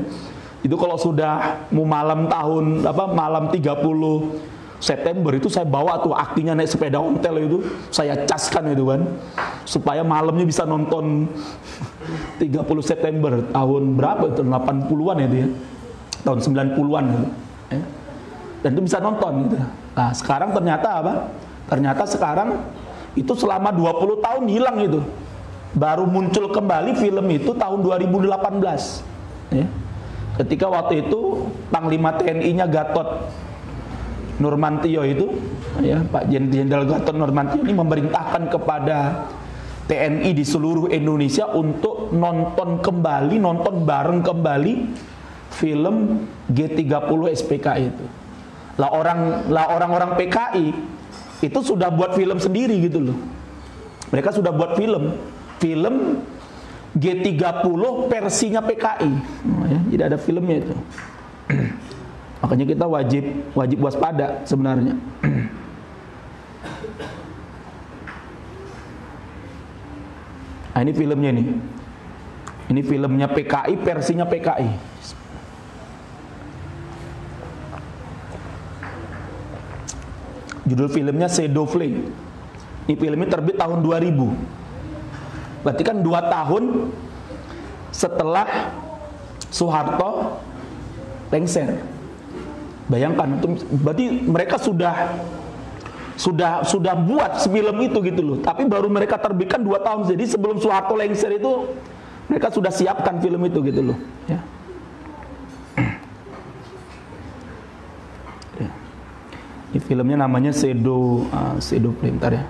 Itu kalau sudah mau malam tahun apa malam 30 September itu saya bawa tuh akinya naik sepeda ontel itu. Saya caskan itu kan. Supaya malamnya bisa nonton 30 September. Tahun berapa itu? 80-an itu ya. Tahun 90-an gitu ya. dan itu bisa nonton gitu. Nah sekarang ternyata apa? Ternyata sekarang itu selama 20 tahun hilang itu. Baru muncul kembali film itu tahun 2018 ya. Ketika waktu itu Panglima TNI-nya Gatot Nurmantio itu ya Pak Jenderal Gatot Nurmantio ini memerintahkan kepada TNI di seluruh Indonesia untuk nonton kembali nonton bareng kembali film G30 SPK itu lah orang lah orang-orang PKI itu sudah buat film sendiri gitu loh. Mereka sudah buat film, film G30 versinya PKI. Oh, ya, jadi ada filmnya itu. Makanya kita wajib wajib waspada sebenarnya. Nah, ini filmnya nih. Ini filmnya PKI, versinya PKI. Judul filmnya Shadow Flame. Ini filmnya terbit tahun 2000. Berarti kan dua tahun setelah Soeharto lengser. Bayangkan, berarti mereka sudah sudah sudah buat film itu gitu loh. Tapi baru mereka terbitkan dua tahun. Jadi sebelum Soeharto lengser itu mereka sudah siapkan film itu gitu loh. Ya. Ini filmnya namanya Sedo uh, Sedo Printer ya.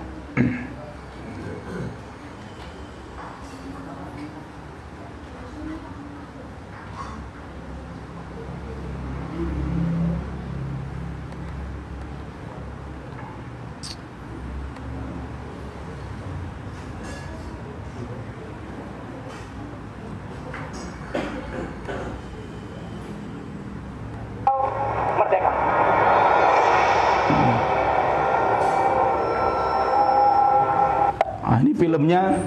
filmnya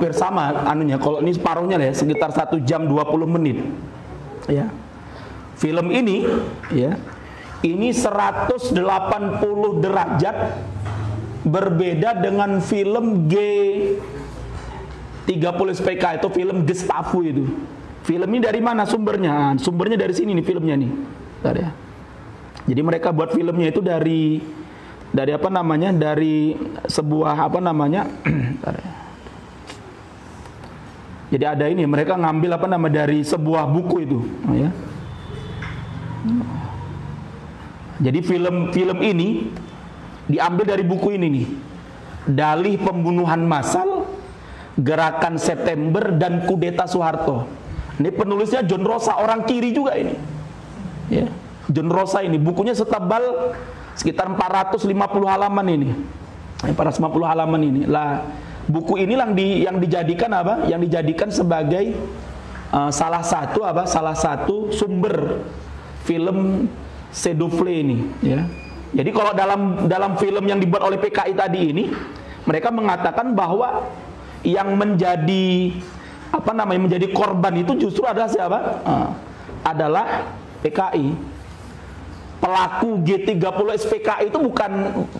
hampir sama anunya. Kalau ini separuhnya ya sekitar satu jam 20 menit. Ya. Film ini ya ini 180 derajat berbeda dengan film G 30 SPK itu film Gestapo itu. Film ini dari mana sumbernya? Sumbernya dari sini nih filmnya nih. Bentar ya. Jadi mereka buat filmnya itu dari dari apa namanya? Dari sebuah apa namanya jadi ada ini mereka ngambil apa nama dari sebuah buku itu ya jadi film-film ini diambil dari buku ini nih dalih pembunuhan massal gerakan September dan kudeta Soeharto ini penulisnya John Rosa orang kiri juga ini ya John Rosa ini bukunya setebal sekitar 450 halaman ini. 450 halaman ini. Lah buku ini yang di yang dijadikan apa? Yang dijadikan sebagai uh, salah satu apa? Salah satu sumber film Sedufle ini ya. Jadi kalau dalam dalam film yang dibuat oleh PKI tadi ini mereka mengatakan bahwa yang menjadi apa namanya menjadi korban itu justru adalah siapa? Uh, adalah PKI. Pelaku G30 SPKI itu bukan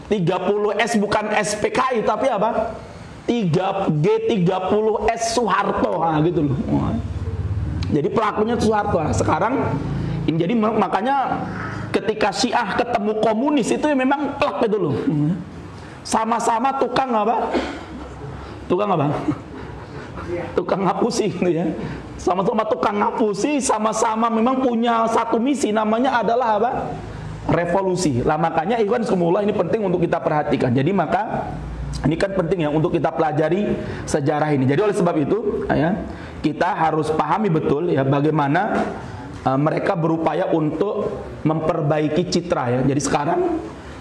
30S bukan SPKI tapi apa? 3 G30S Soeharto nah, gitu loh. Jadi pelakunya Soeharto. Nah, sekarang jadi makanya ketika Syiah ketemu komunis itu memang plak itu loh. Sama-sama tukang apa? Tukang apa? Tukang ngapusi gitu ya. Sama-sama tukang ngapusi, sama-sama memang punya satu misi namanya adalah apa? Revolusi. Lah makanya Iwan semula ini penting untuk kita perhatikan. Jadi maka ini kan penting ya untuk kita pelajari sejarah ini. Jadi oleh sebab itu ya, kita harus pahami betul ya bagaimana uh, mereka berupaya untuk memperbaiki citra ya. Jadi sekarang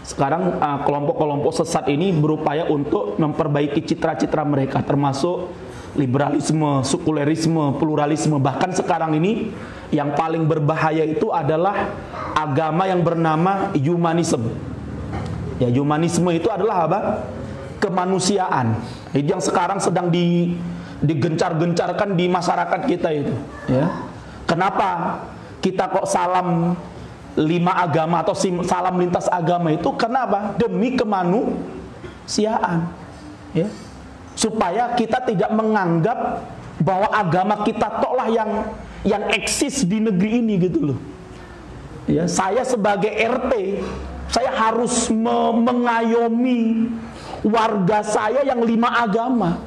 sekarang uh, kelompok-kelompok sesat ini berupaya untuk memperbaiki citra-citra mereka termasuk liberalisme, sekulerisme, pluralisme. Bahkan sekarang ini yang paling berbahaya itu adalah agama yang bernama humanisme. Ya, humanisme itu adalah apa? Kemanusiaan. Itu yang sekarang sedang di digencar-gencarkan di masyarakat kita itu, ya. Kenapa kita kok salam lima agama atau salam lintas agama itu kenapa? Demi kemanusiaan. Ya. Supaya kita tidak menganggap bahwa agama kita toklah yang yang eksis di negeri ini gitu loh. Ya, saya sebagai RT, saya harus me mengayomi warga saya yang lima agama.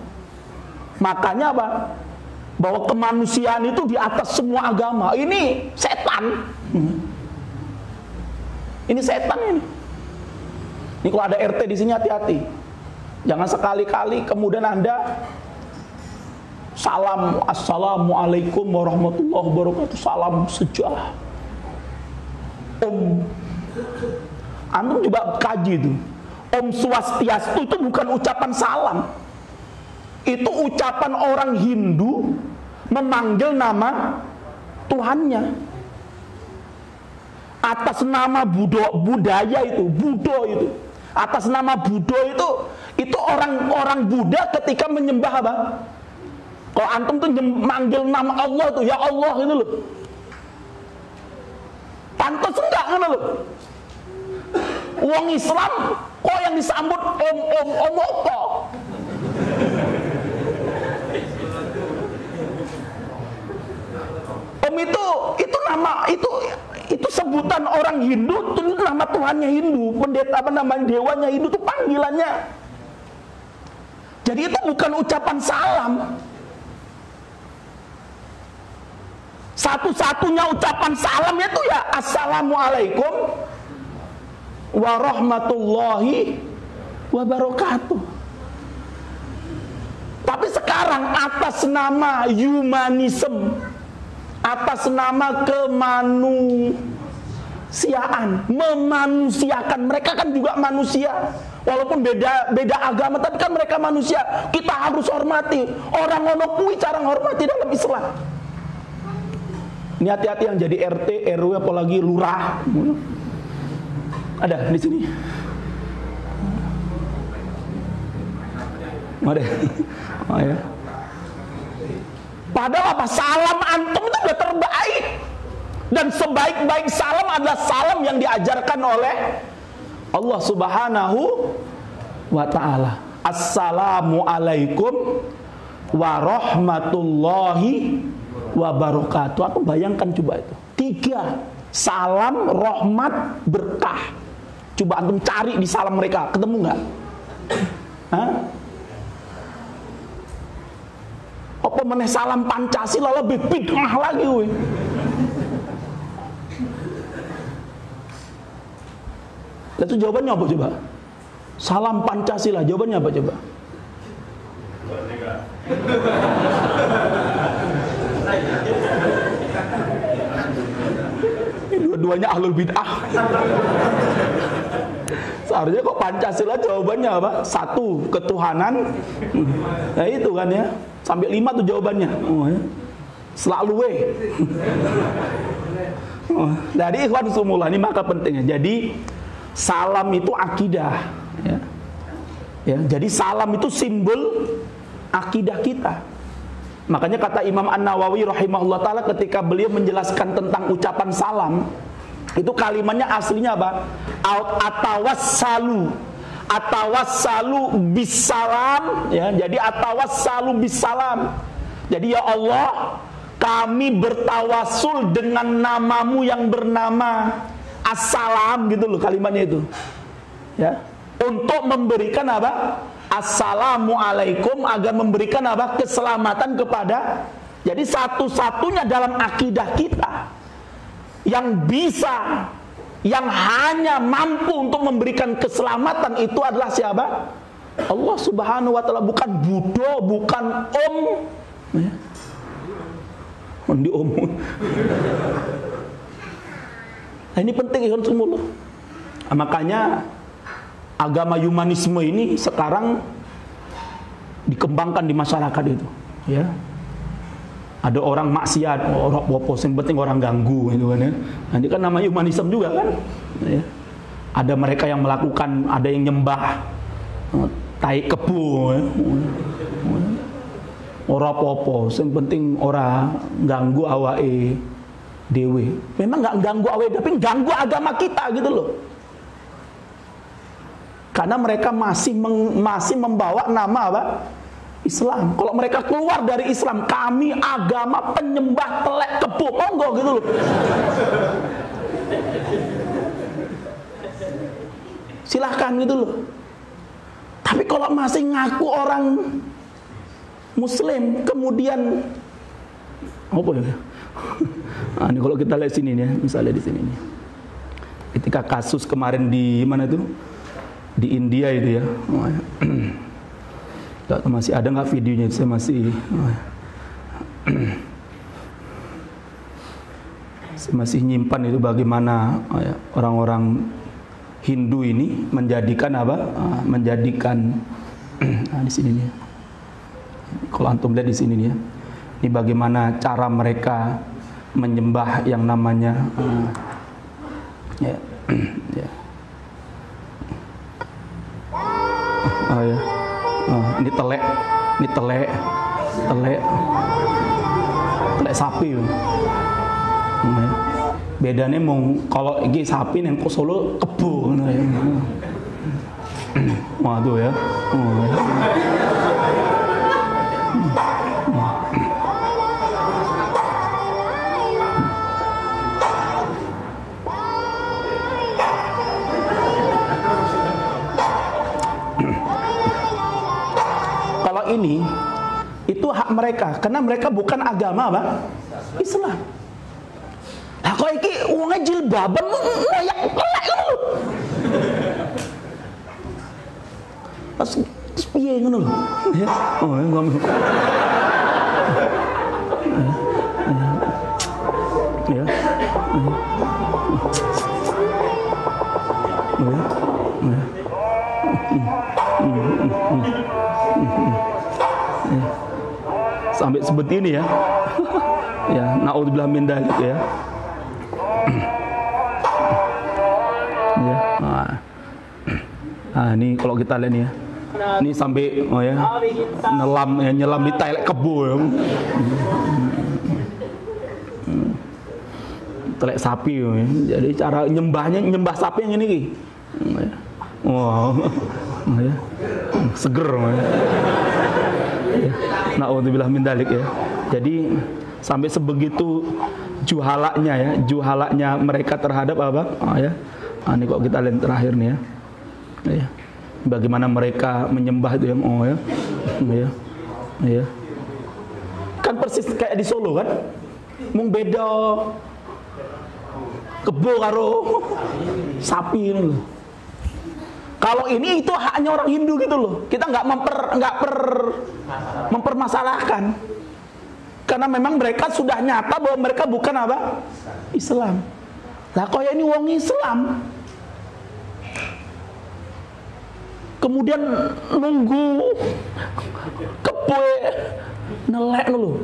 Makanya apa? bahwa kemanusiaan itu di atas semua agama. Ini setan. Ini setan ini. Ini kalau ada RT di sini hati-hati. Jangan sekali-kali kemudian Anda salam assalamualaikum warahmatullahi wabarakatuh. Salam sejahtera. Om Antum coba kaji itu. Om Swastiastu itu bukan ucapan salam. Itu ucapan orang Hindu memanggil nama Tuhannya atas nama Budo, budaya itu, Budo itu. Atas nama Budo itu itu orang-orang Buddha ketika menyembah apa? Kalau antum tuh manggil nama Allah tuh, ya Allah itu loh. Pantas enggak kan loh. Uang Islam kok yang disambut om om om apa? Om itu itu nama itu itu sebutan orang Hindu itu nama Tuhannya Hindu pendeta apa namanya dewanya Hindu itu panggilannya jadi itu bukan ucapan salam satu-satunya ucapan salam itu ya assalamualaikum warahmatullahi wabarakatuh tapi sekarang atas nama humanisme atas nama kemanusiaan, memanusiakan. Mereka kan juga manusia. Walaupun beda beda agama, tapi kan mereka manusia. Kita harus hormati. Orang ngono kui cara hormati dalam Islam. Ini hati-hati yang jadi RT, RW apalagi lurah. Ada di sini. Ada. Oh ya. Padahal apa? Salam antum itu sudah terbaik. Dan sebaik-baik salam adalah salam yang diajarkan oleh Allah Subhanahu wa taala. Assalamu alaikum warahmatullahi wabarakatuh. Aku bayangkan coba itu. Tiga salam, rahmat, berkah. Coba antum cari di salam mereka, ketemu nggak? Apa meneh salam Pancasila lebih bid'ah lagi we. Itu jawabannya apa coba? Salam Pancasila, jawabannya apa coba? dua-duanya ahlul bid'ah. Seharusnya kok Pancasila jawabannya apa? Satu, ketuhanan. Nah itu kan ya. Sampai lima tuh jawabannya. Oh, ya. Selalu we. Oh, dari ikhwan semula ini maka pentingnya. Jadi salam itu akidah. Ya. ya. Jadi salam itu simbol akidah kita. Makanya kata Imam An Nawawi rahimahullah taala ketika beliau menjelaskan tentang ucapan salam, itu kalimatnya aslinya apa? Atawassalu. Atawassalu bisalam ya. Jadi atawassalu bisalam. Jadi ya Allah, kami bertawasul dengan namamu yang bernama Assalam gitu loh kalimatnya itu. Ya. Untuk memberikan apa? Assalamualaikum agar memberikan apa? Keselamatan kepada jadi satu-satunya dalam akidah kita yang bisa yang hanya mampu untuk memberikan keselamatan itu adalah siapa? Allah Subhanahu wa taala bukan Buddha, bukan Om. Ya. Di Om. Nah, ini penting ya semua. Nah, makanya agama humanisme ini sekarang dikembangkan di masyarakat itu, ya ada orang maksiat, orang popo, yang penting orang ganggu itu kan ya. Nanti kan namanya humanisme juga kan. Ya. Ada mereka yang melakukan, ada yang nyembah eh, tai kebu. Ya. Ora popo, yang penting orang ganggu awake dewe. Memang nggak ganggu awake, tapi ganggu agama kita gitu loh. Karena mereka masih meng, masih membawa nama apa? Islam. Kalau mereka keluar dari Islam, kami agama penyembah telek kebo, monggo gitu loh. Silahkan gitu loh. Tapi kalau masih ngaku orang Muslim, kemudian apa ya? Nah, ini kalau kita lihat sini nih, ya, misalnya di sini nih. Ketika kasus kemarin di mana tuh? Di India itu ya. Oh, ya. Gak masih ada nggak videonya? Saya masih saya masih nyimpan itu bagaimana ya, orang-orang Hindu ini menjadikan apa? Ah, menjadikan nah, di sini nih. Kalau antum lihat di sini nih ya. Ini bagaimana cara mereka menyembah yang namanya uh, ya, ya. Oh ya. Oh, ini telek, ini telek, telek, telek sapi. Ya. Bedanya mau kalau ini sapi yang kok solo kebu ya. Waduh ya. Oh, ini itu hak mereka karena mereka bukan agama apa? Islam. Lah kok iki wonge jilbaban ngoyak elek ngono. Pas piye ngono lho. Ya. Oh, sampai seperti ini ya ya naudzubillah min dalik ya ya nah. nah ini kalau kita lihat nih ya ini sampai oh ya nyelam ya nyelam di tailek kebo ya telek sapi ya. jadi cara nyembahnya nyembah sapi yang ini ki wow ya. seger ya. Naudzubillah min dalik ya. Jadi sampai sebegitu juhalaknya ya, juhalaknya mereka terhadap apa? Oh, ya. Nah, ini kok kita lihat terakhir nih ya. ya. Bagaimana mereka menyembah itu ya, oh ya. Ya. Ya. Kan persis kayak di Solo kan? Mung beda kebo karo sapi loh. Kalau ini itu hanya orang Hindu gitu loh. Kita nggak memper nggak per mempermasalahkan. Karena memang mereka sudah nyata bahwa mereka bukan apa? Islam. Lah kaya ini wong Islam. Kemudian nunggu kepue nelek dulu.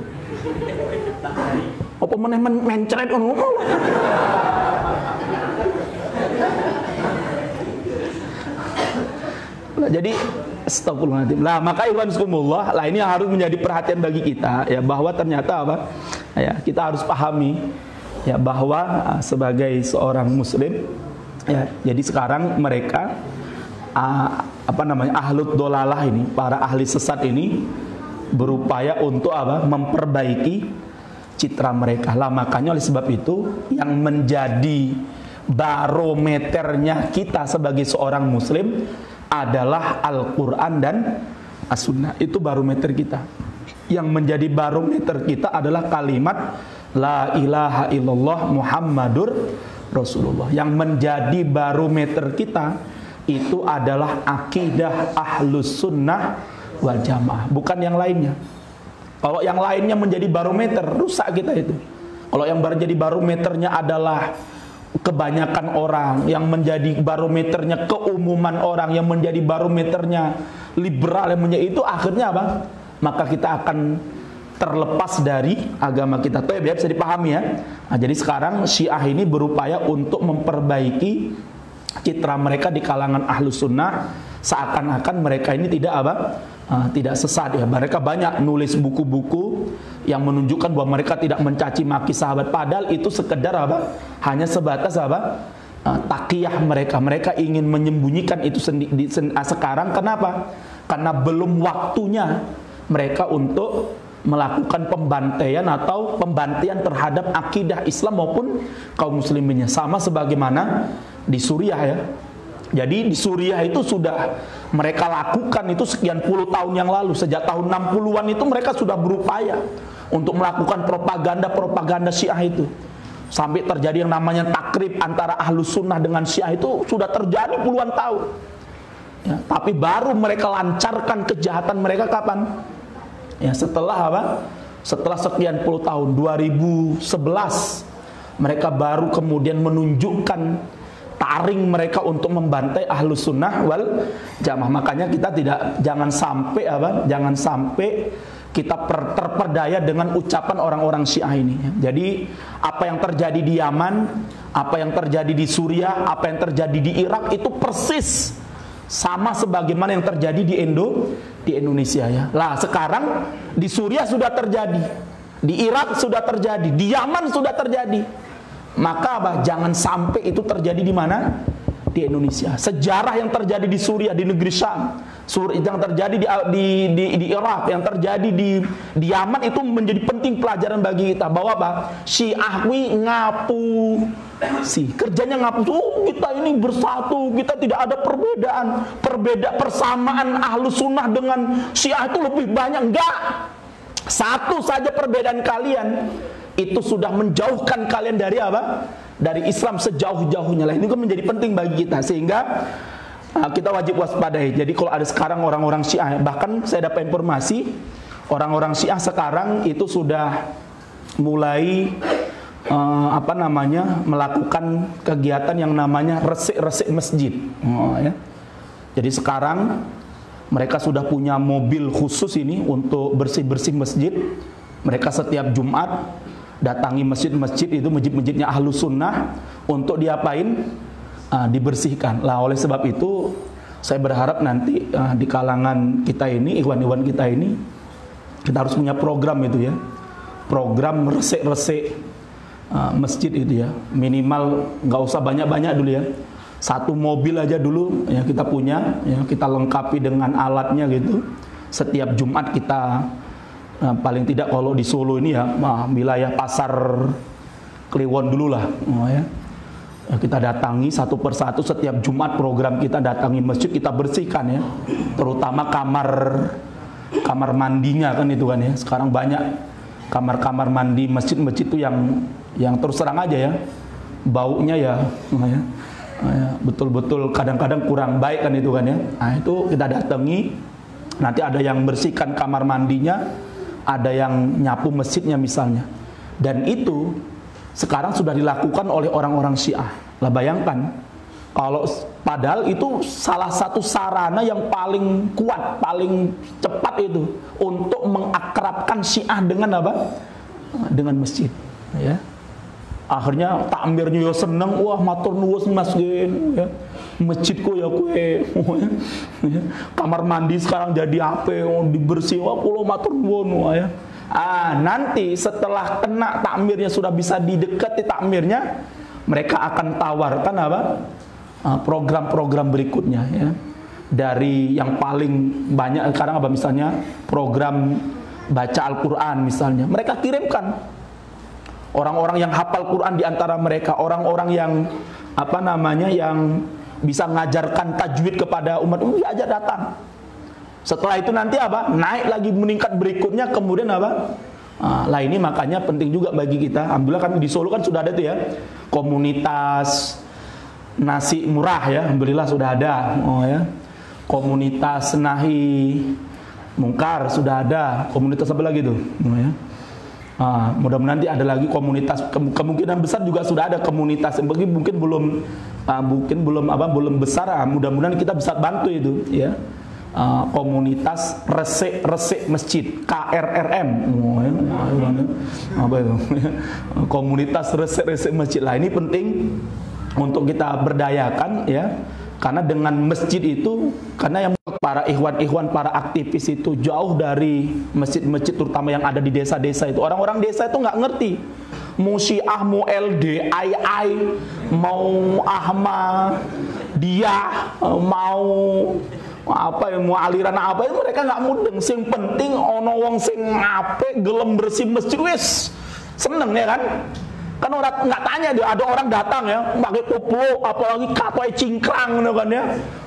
Apa meneh men mencret ngono. Nah, jadi Astagfirullahaladzim. Nah, maka Iwan Sukumullah, lah ini yang harus menjadi perhatian bagi kita ya bahwa ternyata apa? Ya, kita harus pahami ya bahwa uh, sebagai seorang muslim ya jadi sekarang mereka uh, apa namanya ahlut dolalah ini para ahli sesat ini berupaya untuk apa memperbaiki citra mereka lah makanya oleh sebab itu yang menjadi barometernya kita sebagai seorang muslim adalah Al-Quran dan As-Sunnah. Itu barometer kita. Yang menjadi barometer kita adalah kalimat La ilaha illallah Muhammadur Rasulullah. Yang menjadi barometer kita itu adalah akidah ahlus sunnah wal jamaah. Bukan yang lainnya. Kalau yang lainnya menjadi barometer, rusak kita itu. Kalau yang menjadi barometernya adalah kebanyakan orang yang menjadi barometernya keumuman orang yang menjadi barometernya liberal yang menjadi itu akhirnya apa? Maka kita akan terlepas dari agama kita. Tuh ya bisa dipahami ya. Nah, jadi sekarang Syiah ini berupaya untuk memperbaiki citra mereka di kalangan ahlus sunnah. Seakan-akan mereka ini tidak apa? Uh, tidak sesat ya. Mereka banyak nulis buku-buku yang menunjukkan bahwa mereka tidak mencaci maki sahabat. Padahal itu sekedar apa? Hanya sebatas apa? Uh, takiyah mereka. Mereka ingin menyembunyikan itu sendiri sen uh, sekarang. Kenapa? Karena belum waktunya mereka untuk melakukan pembantaian atau pembantian terhadap akidah Islam maupun kaum musliminnya. Sama sebagaimana di Suriah ya. Jadi di Suriah itu sudah mereka lakukan itu sekian puluh tahun yang lalu. Sejak tahun 60-an itu mereka sudah berupaya untuk melakukan propaganda-propaganda Syiah itu. Sampai terjadi yang namanya takrib antara ahlu sunnah dengan Syiah itu sudah terjadi puluhan tahun. Ya, tapi baru mereka lancarkan kejahatan mereka kapan? Ya, setelah apa? Setelah sekian puluh tahun 2011 mereka baru kemudian menunjukkan taring mereka untuk membantai ahlu sunnah wal jamaah makanya kita tidak jangan sampai apa jangan sampai kita per, terperdaya dengan ucapan orang-orang Syiah ini. Jadi apa yang terjadi di Yaman, apa yang terjadi di Suriah, apa yang terjadi di Irak itu persis sama sebagaimana yang terjadi di Indo di Indonesia ya. Lah sekarang di Suriah sudah terjadi, di Irak sudah terjadi, di Yaman sudah terjadi. Maka apa? Jangan sampai itu terjadi di mana? Di Indonesia. Sejarah yang terjadi di Suriah, di negeri Syam, yang terjadi di, di, di, di Irak, yang terjadi di, di Yaman itu menjadi penting pelajaran bagi kita. Bahwa apa? Syiah ngapu. Si kerjanya ngapu. Oh, kita ini bersatu kita tidak ada perbedaan. Perbeda persamaan ahlu sunnah dengan syiah itu lebih banyak. Enggak. Satu saja perbedaan kalian itu sudah menjauhkan kalian dari apa dari Islam sejauh-jauhnya lah ini kan menjadi penting bagi kita sehingga Nah, kita wajib waspadai. Jadi kalau ada sekarang orang-orang Syiah, bahkan saya dapat informasi orang-orang Syiah sekarang itu sudah mulai uh, apa namanya melakukan kegiatan yang namanya resik-resik masjid. Oh, ya. Jadi sekarang mereka sudah punya mobil khusus ini untuk bersih-bersih masjid. Mereka setiap Jumat datangi masjid-masjid itu masjid-masjidnya ahlu sunnah untuk diapain? uh, dibersihkan. Lah oleh sebab itu saya berharap nanti uh, di kalangan kita ini, ikhwan-ikhwan kita ini kita harus punya program itu ya. Program resik-resik uh, masjid itu ya. Minimal nggak usah banyak-banyak dulu ya. Satu mobil aja dulu ya kita punya, ya kita lengkapi dengan alatnya gitu. Setiap Jumat kita uh, paling tidak kalau di Solo ini ya, uh, wilayah pasar Kliwon dulu lah, oh ya. Ya, kita datangi satu persatu setiap Jumat program kita datangi masjid kita bersihkan ya. Terutama kamar kamar mandinya kan itu kan ya. Sekarang banyak kamar-kamar mandi masjid-masjid itu yang yang terus terang aja ya. Baunya ya ya, ya. Betul-betul kadang-kadang kurang baik kan itu kan ya. Nah itu kita datangi. Nanti ada yang bersihkan kamar mandinya ada yang nyapu masjidnya misalnya dan itu sekarang sudah dilakukan oleh orang-orang Syiah. Lah bayangkan kalau padahal itu salah satu sarana yang paling kuat, paling cepat itu untuk mengakrabkan Syiah dengan apa? Dengan masjid, ya. Akhirnya takmirnya ya seneng, wah matur nuwun Mas ya. Masjidku ya kue, ya. kamar mandi sekarang jadi apa? Dibersih, wah kulo matur nuwun ya Ah, nanti setelah kena takmirnya sudah bisa didekati takmirnya, mereka akan tawarkan apa? Ah, program-program berikutnya ya. Dari yang paling banyak sekarang apa misalnya program baca Al-Qur'an misalnya. Mereka kirimkan orang-orang yang hafal Quran di antara mereka, orang-orang yang apa namanya yang bisa mengajarkan tajwid kepada umat umum diajak datang setelah itu nanti apa? Naik lagi meningkat berikutnya kemudian apa? Nah, lah ini makanya penting juga bagi kita. Alhamdulillah kan di Solo kan sudah ada tuh ya komunitas nasi murah ya. Alhamdulillah sudah ada. Oh ya. Komunitas nahi mungkar sudah ada. Komunitas apa lagi tuh? Oh ya. Nah, mudah-mudahan nanti ada lagi komunitas kemungkinan besar juga sudah ada komunitas yang mungkin belum uh, mungkin belum apa belum besar ah, mudah-mudahan kita bisa bantu itu ya. Uh, komunitas resik-resik masjid KRRM oh, ya. apa itu? Komunitas resik-resik masjid. Lah ini penting untuk kita berdayakan ya. Karena dengan masjid itu karena yang para ikhwan-ikhwan para aktivis itu jauh dari masjid-masjid terutama yang ada di desa-desa itu. Orang-orang desa itu nggak ngerti mau LD ai ai mau ahmad dia mau apa yang mau aliran apa itu mereka nggak mudeng. Sing penting ono wong sing ngape gelem bersih masjid wis. Seneng ya kan? Kan orang nggak tanya dia ada orang datang ya. Pakai kupu apalagi katoi cingkrang gitu kan ya.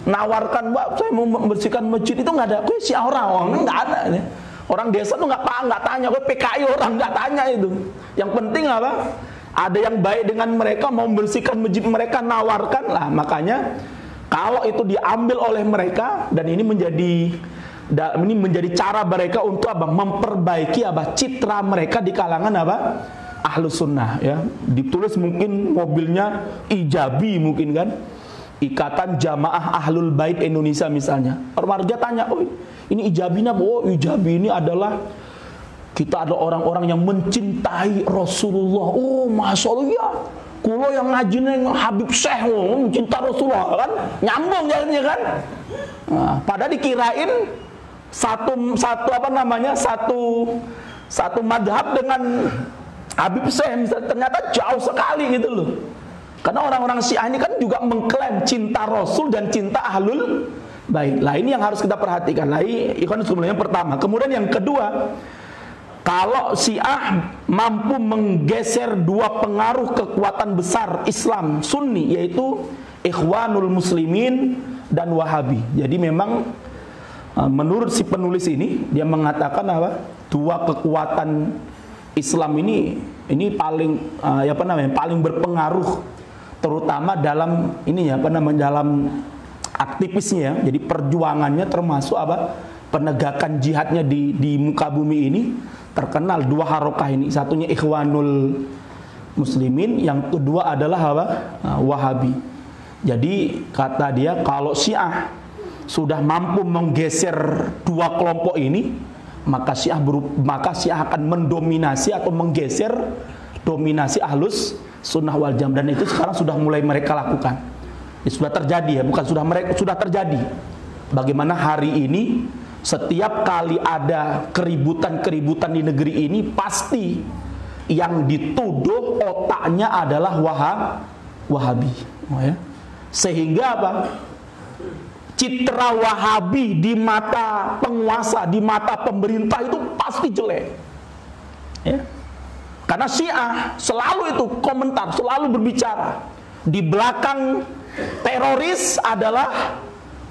Nawarkan mbak saya mau membersihkan masjid. Itu nggak ada kue si orang orang nggak ada ya. Orang desa tuh nggak nggak tanya kue PKI orang nggak tanya itu yang penting apa ada yang baik dengan mereka mau membersihkan masjid mereka nawarkan lah makanya kalau itu diambil oleh mereka dan ini menjadi ini menjadi cara mereka untuk apa? Memperbaiki apa? Citra mereka di kalangan apa? Ahlu sunnah ya. Ditulis mungkin mobilnya ijabi mungkin kan. Ikatan Jamaah Ahlul Bait Indonesia misalnya. Warga tanya, "Oh, ini ijabinya Oh, ijabi ini adalah kita ada orang-orang yang mencintai Rasulullah. Oh, masya Allah ya. Kulo yang ngaji neng Habib Syekh, oh, cinta Rasulullah kan, nyambung jadinya kan. Nah, pada dikirain satu satu apa namanya satu satu madhab dengan Habib Syekh ternyata jauh sekali gitu loh. Karena orang-orang Syiah ini kan juga mengklaim cinta Rasul dan cinta ahlul baik. Lah ini yang harus kita perhatikan. Lah ini yang pertama. Kemudian yang kedua, kalau Syiah mampu menggeser dua pengaruh kekuatan besar Islam Sunni yaitu Ikhwanul Muslimin dan Wahabi. Jadi memang uh, menurut si penulis ini dia mengatakan apa? Dua kekuatan Islam ini ini paling uh, apa namanya? paling berpengaruh terutama dalam ini ya apa namanya dalam aktivisnya ya. Jadi perjuangannya termasuk apa? penegakan jihadnya di di muka bumi ini terkenal dua harokah ini satunya ikhwanul muslimin yang kedua adalah apa nah, wahabi jadi kata dia kalau syiah sudah mampu menggeser dua kelompok ini maka syiah berup, maka syiah akan mendominasi atau menggeser dominasi ahlus sunnah wal jam dan itu sekarang sudah mulai mereka lakukan ya, sudah terjadi ya bukan sudah mereka sudah terjadi bagaimana hari ini setiap kali ada keributan-keributan di negeri ini pasti yang dituduh otaknya adalah wahab, Wahabi. Oh ya. Sehingga apa? Citra Wahabi di mata penguasa, di mata pemerintah itu pasti jelek. Ya. Karena Syiah selalu itu komentar, selalu berbicara. Di belakang teroris adalah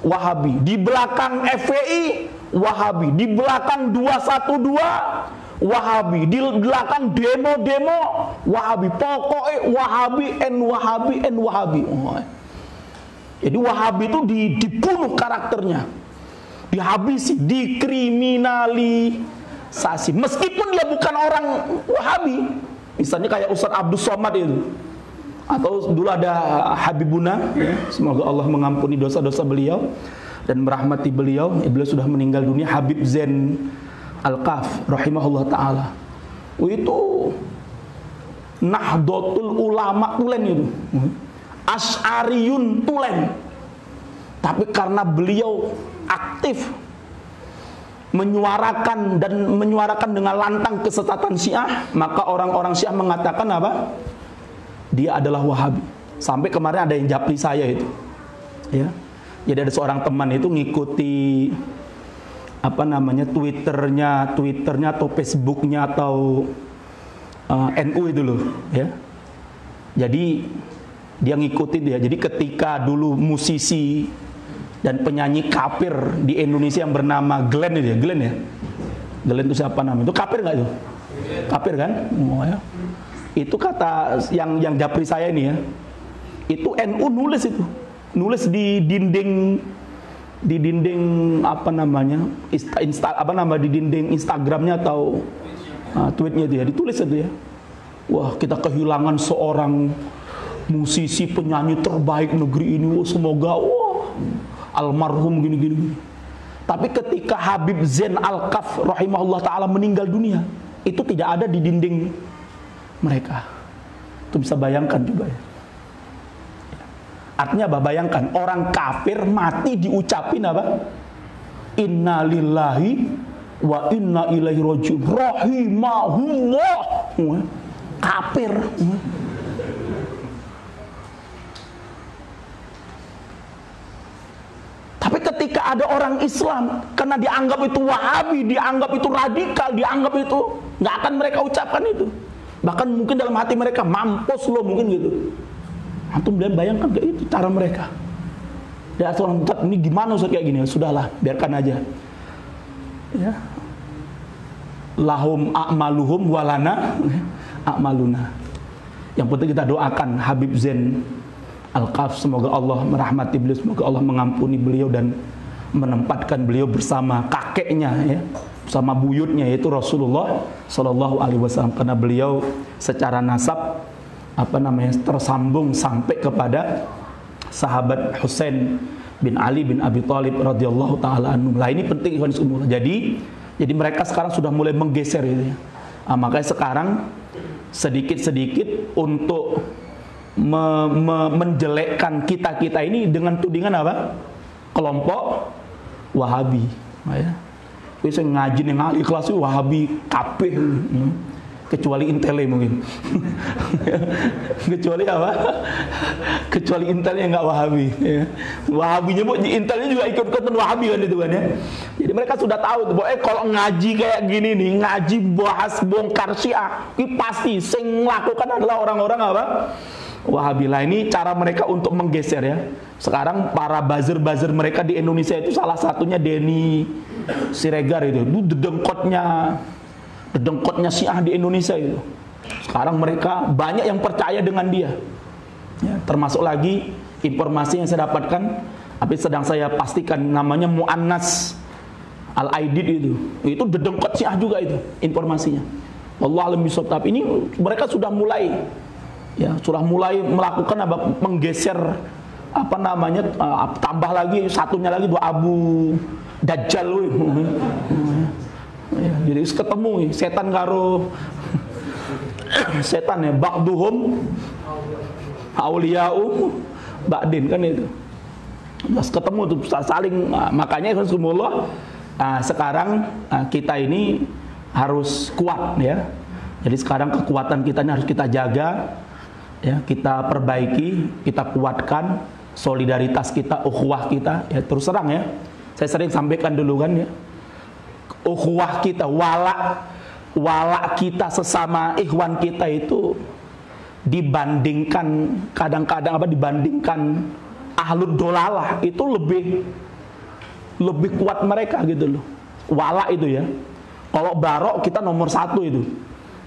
Wahabi. Di belakang FPI Wahabi, di belakang 212 Wahabi, di belakang demo-demo Wahabi. Pokoknya Wahabi and Wahabi and Wahabi. Jadi Wahabi itu dibunuh karakternya. Dihabisi, dikriminalisasi. Meskipun dia bukan orang Wahabi, Misalnya kayak Ustaz Abdul Somad itu. Atau dulu ada Habibuna, semoga Allah mengampuni dosa-dosa beliau dan merahmati beliau. Beliau sudah meninggal dunia Habib Zain Al-Kaf rahimahullah taala. Itu Nahdlatul Ulama tulen itu. Asy'ariyun tulen. Tapi karena beliau aktif menyuarakan dan menyuarakan dengan lantang kesesatan Syiah, maka orang-orang Syiah mengatakan apa? Dia adalah Wahabi. Sampai kemarin ada yang japri saya itu. Ya. Jadi ada seorang teman itu ngikuti apa namanya Twitternya, Twitternya atau Facebooknya atau uh, eh, NU itu loh, ya. Jadi dia ngikutin dia. Jadi ketika dulu musisi dan penyanyi kafir di Indonesia yang bernama Glenn itu ya, Glenn ya. Glenn itu siapa namanya? Itu kafir nggak itu? Kafir kan? Oh, ya. Itu kata yang yang japri saya ini ya. Itu NU nulis itu. Nulis di dinding di dinding apa namanya? Insta, insta apa nama di dinding Instagramnya atau uh, tweetnya itu ya ditulis itu ya. Wah, kita kehilangan seorang musisi penyanyi terbaik negeri ini. Wah, semoga wah almarhum gini-gini. Tapi ketika Habib Zain Al-Kaf rahimahullah taala meninggal dunia, itu tidak ada di dinding mereka. Itu bisa bayangkan juga ya. Artinya apa? Bayangkan orang kafir mati diucapin apa? Inna lillahi wa inna ilaihi rajiun. Rahimahullah. Kafir. Tapi ketika ada orang Islam, karena dianggap itu Wahabi, dianggap itu radikal, dianggap itu nggak akan mereka ucapkan itu. Bahkan mungkin dalam hati mereka mampus loh mungkin gitu. Antum dan bayangkan kayak itu cara mereka. Ya seorang Ustaz ini gimana Ustaz kayak gini? Sudahlah, biarkan aja. Ya. Lahum a'maluhum walana a'maluna. Yang penting kita doakan Habib Zain Al-Qaf semoga Allah merahmati beliau semoga Allah mengampuni beliau dan menempatkan beliau bersama kakeknya ya bersama buyutnya yaitu Rasulullah Shallallahu Alaihi Wasallam karena beliau secara nasab apa namanya tersambung sampai kepada sahabat Husain bin Ali bin Abi Thalib radhiyallahu taala anhu. Lah ini penting ikhwan semua. Jadi jadi mereka sekarang sudah mulai menggeser itu ya. Nah, makanya sekarang sedikit-sedikit untuk me, me, menjelekkan kita-kita ini dengan tudingan apa? Kelompok Wahabi. Nah, ya. Bisa ngaji nih ngali kelas Wahabi kabeh. Kecuali Intele mungkin. Kecuali apa? Kecuali Intelnya nggak Wahabi. Ya. Wahabinya bu, Intelnya juga ikut-ikutan Wahabi kan itu kan ya. Jadi mereka sudah tahu tuh, eh kalau ngaji kayak gini nih, ngaji bahas bongkar Syiah, ini pasti sing melakukan adalah orang-orang apa? Wahabilah ini cara mereka untuk menggeser ya. Sekarang para buzzer-buzzer mereka di Indonesia itu salah satunya Denny Siregar itu. Itu dedengkotnya dedengkotnya Syiah di Indonesia itu. Sekarang mereka banyak yang percaya dengan dia. Ya, termasuk lagi informasi yang saya dapatkan tapi sedang saya pastikan namanya Muannas Al-Aidid itu. Itu dedengkot Syiah juga itu informasinya. Allah alam tapi ini mereka sudah mulai ya sudah mulai melakukan apa menggeser apa namanya uh, tambah lagi satunya lagi dua Abu Dajjal ya, jadi ketemu setan karo setan ya ba'duhum auliya'u ba'din kan itu pas ketemu tuh saling uh, makanya semula uh, sekarang uh, kita ini harus kuat ya jadi sekarang kekuatan kita ini harus kita jaga ya kita perbaiki, kita kuatkan solidaritas kita, ukhuwah kita. Ya terus terang ya. Saya sering sampaikan dulu kan ya. Ukhuwah kita, wala wala kita sesama ikhwan kita itu dibandingkan kadang-kadang apa dibandingkan ahlud dolalah itu lebih lebih kuat mereka gitu loh. Wala itu ya. Kalau barok kita nomor satu itu.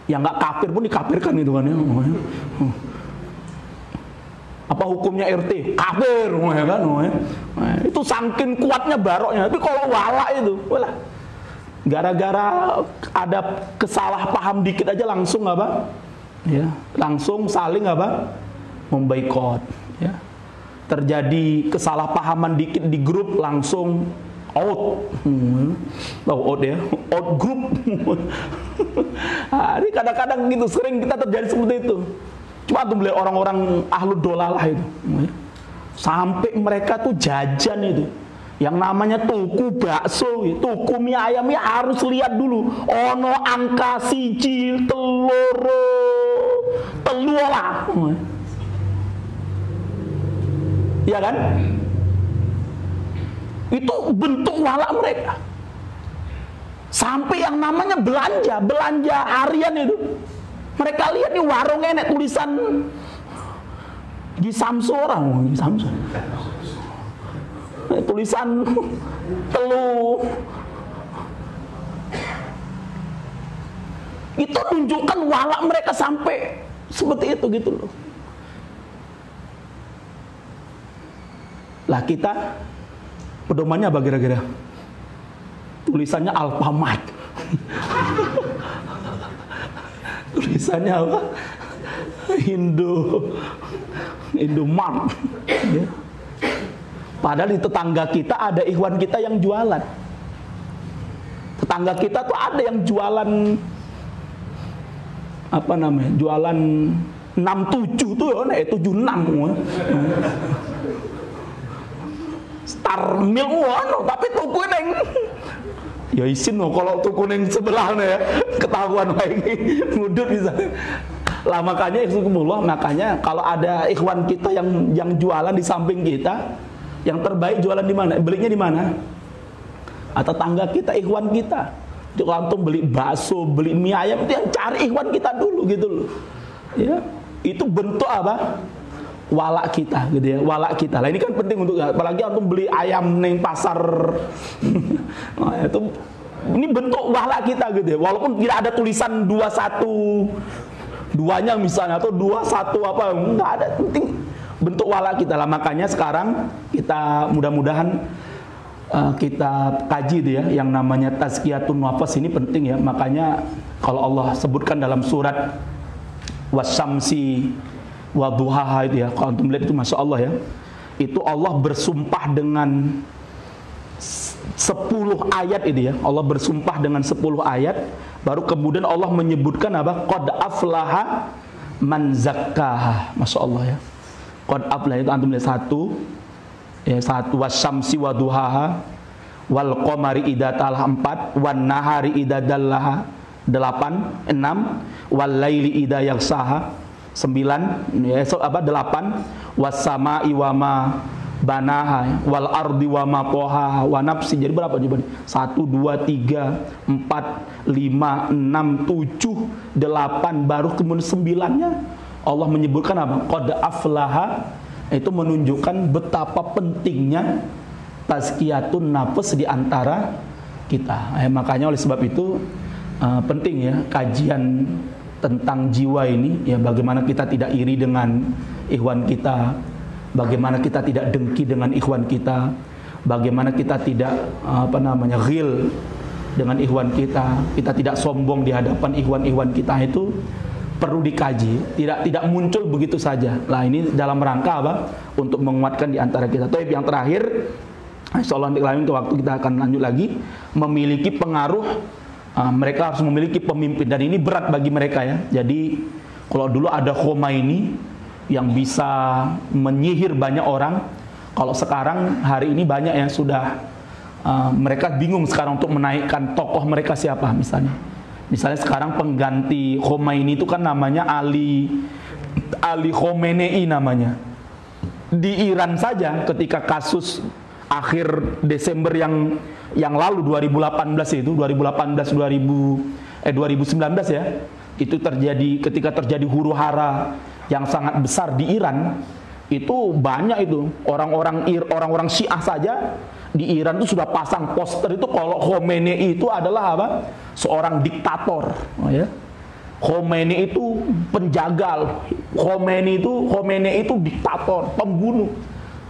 Yang nggak kafir pun dikafirkan itu kan ya apa hukumnya RT kafir ya kan nah, itu saking kuatnya baroknya. Tapi kalau wala itu wala gara-gara ada kesalah paham dikit aja langsung apa? Ya langsung saling apa? Memboikot ya. Terjadi kesalahpahaman dikit di grup langsung out. Hmm. oh, out ya? Out grup nah, ini kadang-kadang gitu sering kita terjadi seperti itu cuma tuh beli orang-orang ahlu dolalah itu sampai mereka tuh jajan itu yang namanya tuku bakso, tuku mie ayam ya harus lihat dulu. Ono angka siji telur telur. Ya kan? Itu bentuk wala mereka. Sampai yang namanya belanja, belanja harian itu. Mereka lihat nih warung enek tulisan. Di Samsu orang, di Samsu tulisan telu. Itu tunjukkan walak mereka sampai seperti itu gitu loh. Lah kita pedomannya apa kira-kira? Tulisannya Alfamart tulisannya apa Indo Indomart ya. Padahal di tetangga kita ada ikhwan kita yang jualan. Tetangga kita tuh ada yang jualan apa namanya? Jualan 67 tuh ya, eh 76. Star Milk wono, tapi tuku neng ya isin loh kalau tuku neng sebelah ya ketahuan lagi mudut bisa lah makanya makanya kalau ada ikhwan kita yang yang jualan di samping kita yang terbaik jualan di mana? Belinya di mana? Atau tangga kita, ikhwan kita. Antum beli bakso, beli mie ayam itu yang cari ikhwan kita dulu gitu loh. Ya, itu bentuk apa? Walak kita gitu ya, walak kita. Lah ini kan penting untuk apalagi antum beli ayam neng pasar. nah, itu ini bentuk walak kita gitu ya. Walaupun tidak ada tulisan dua satu duanya misalnya atau dua satu apa enggak ada penting bentuk wala kita lah makanya sekarang kita mudah-mudahan uh, kita kaji dia ya yang namanya tazkiyatun nafas ini penting ya makanya kalau Allah sebutkan dalam surat wasamsi waduhaha itu ya kalau antum lihat itu masya Allah ya. Itu Allah bersumpah dengan 10 ayat ini ya. Allah bersumpah dengan 10 ayat. Baru kemudian Allah menyebutkan apa? Qad aflaha man zakkaha. Masya Allah ya. Qad aflaha itu antum lihat satu. Ya satu. Wasyamsi waduhaha wal qamari idza talaha empat. Wan nahari idza dallaha delapan. Enam. Wal laili idza yaghsaha. 9 ya so, apa 8 wasama iwama banaha wal ardi wa ma poha wa nafsi. Jadi berapa coba nih? 1 2 3 4 5 6 7 8 baru kemudian sembilannya. Allah menyebutkan apa? Qad aflaha. Itu menunjukkan betapa pentingnya tazkiyatun nafs di antara kita. Eh, makanya oleh sebab itu uh, penting ya kajian tentang jiwa ini ya bagaimana kita tidak iri dengan ikhwan kita, bagaimana kita tidak dengki dengan ikhwan kita, bagaimana kita tidak apa namanya ghil dengan ikhwan kita, kita tidak sombong di hadapan ikhwan-ikhwan kita itu perlu dikaji, tidak tidak muncul begitu saja. Lah ini dalam rangka apa? Untuk menguatkan di antara kita. Tapi yang terakhir, insyaallah nanti lain waktu kita akan lanjut lagi, memiliki pengaruh uh, mereka harus memiliki pemimpin dan ini berat bagi mereka ya. Jadi kalau dulu ada ini yang bisa menyihir banyak orang, kalau sekarang hari ini banyak yang sudah uh, mereka bingung sekarang untuk menaikkan tokoh mereka siapa misalnya Misalnya sekarang pengganti Khomeini itu kan namanya Ali Ali Khomeini namanya. Di Iran saja ketika kasus akhir Desember yang yang lalu 2018 itu 2018 2000 eh 2019 ya itu terjadi ketika terjadi huru hara yang sangat besar di Iran itu banyak itu orang-orang orang-orang Syiah saja di Iran itu sudah pasang poster itu kalau Khomeini itu adalah apa? Seorang diktator, oh ya. Khomeini itu penjagal, Khomeini itu Khomeini itu diktator, pembunuh.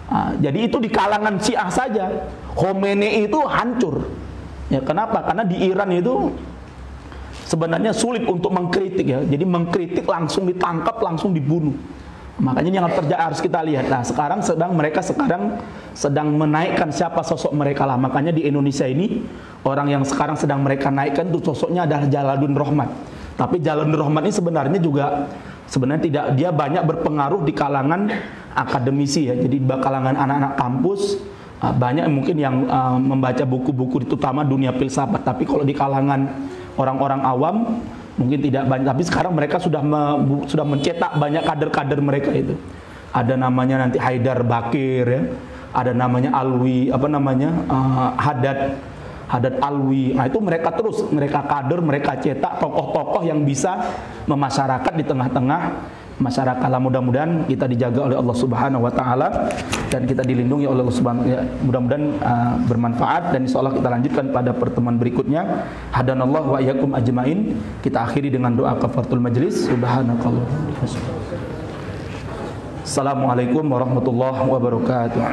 Nah, jadi itu di kalangan Syiah saja. Khomeini itu hancur. Ya, kenapa? Karena di Iran itu sebenarnya sulit untuk mengkritik ya. Jadi mengkritik langsung ditangkap, langsung dibunuh. Makanya yang terjadi harus kita lihat. Nah, sekarang sedang mereka sekarang sedang menaikkan siapa sosok mereka lah. Makanya di Indonesia ini orang yang sekarang sedang mereka naikkan itu sosoknya adalah Jalaluddin Rahmat. Tapi Jalaluddin Rahmat ini sebenarnya juga sebenarnya tidak dia banyak berpengaruh di kalangan akademisi ya. Jadi di kalangan anak-anak kampus ah, banyak mungkin yang uh, membaca buku-buku terutama dunia filsafat. Tapi kalau di kalangan orang-orang awam mungkin tidak banyak. Tapi sekarang mereka sudah me, sudah mencetak banyak kader-kader mereka itu. Ada namanya nanti Haidar Bakir ya. Ada namanya Alwi apa namanya uh, Haddad Haddad Alwi. Nah itu mereka terus mereka kader mereka cetak tokoh-tokoh yang bisa memasyarakat di tengah-tengah masyarakat mudah-mudahan kita dijaga oleh Allah Subhanahu wa taala dan kita dilindungi oleh Allah Subhanahu ya, mudah-mudahan uh, bermanfaat dan insyaallah kita lanjutkan pada pertemuan berikutnya. Hadanallahu wa iyyakum ajmain. Kita akhiri dengan doa kafaratul majlis. Subhanakallah. Assalamualaikum warahmatullahi wabarakatuh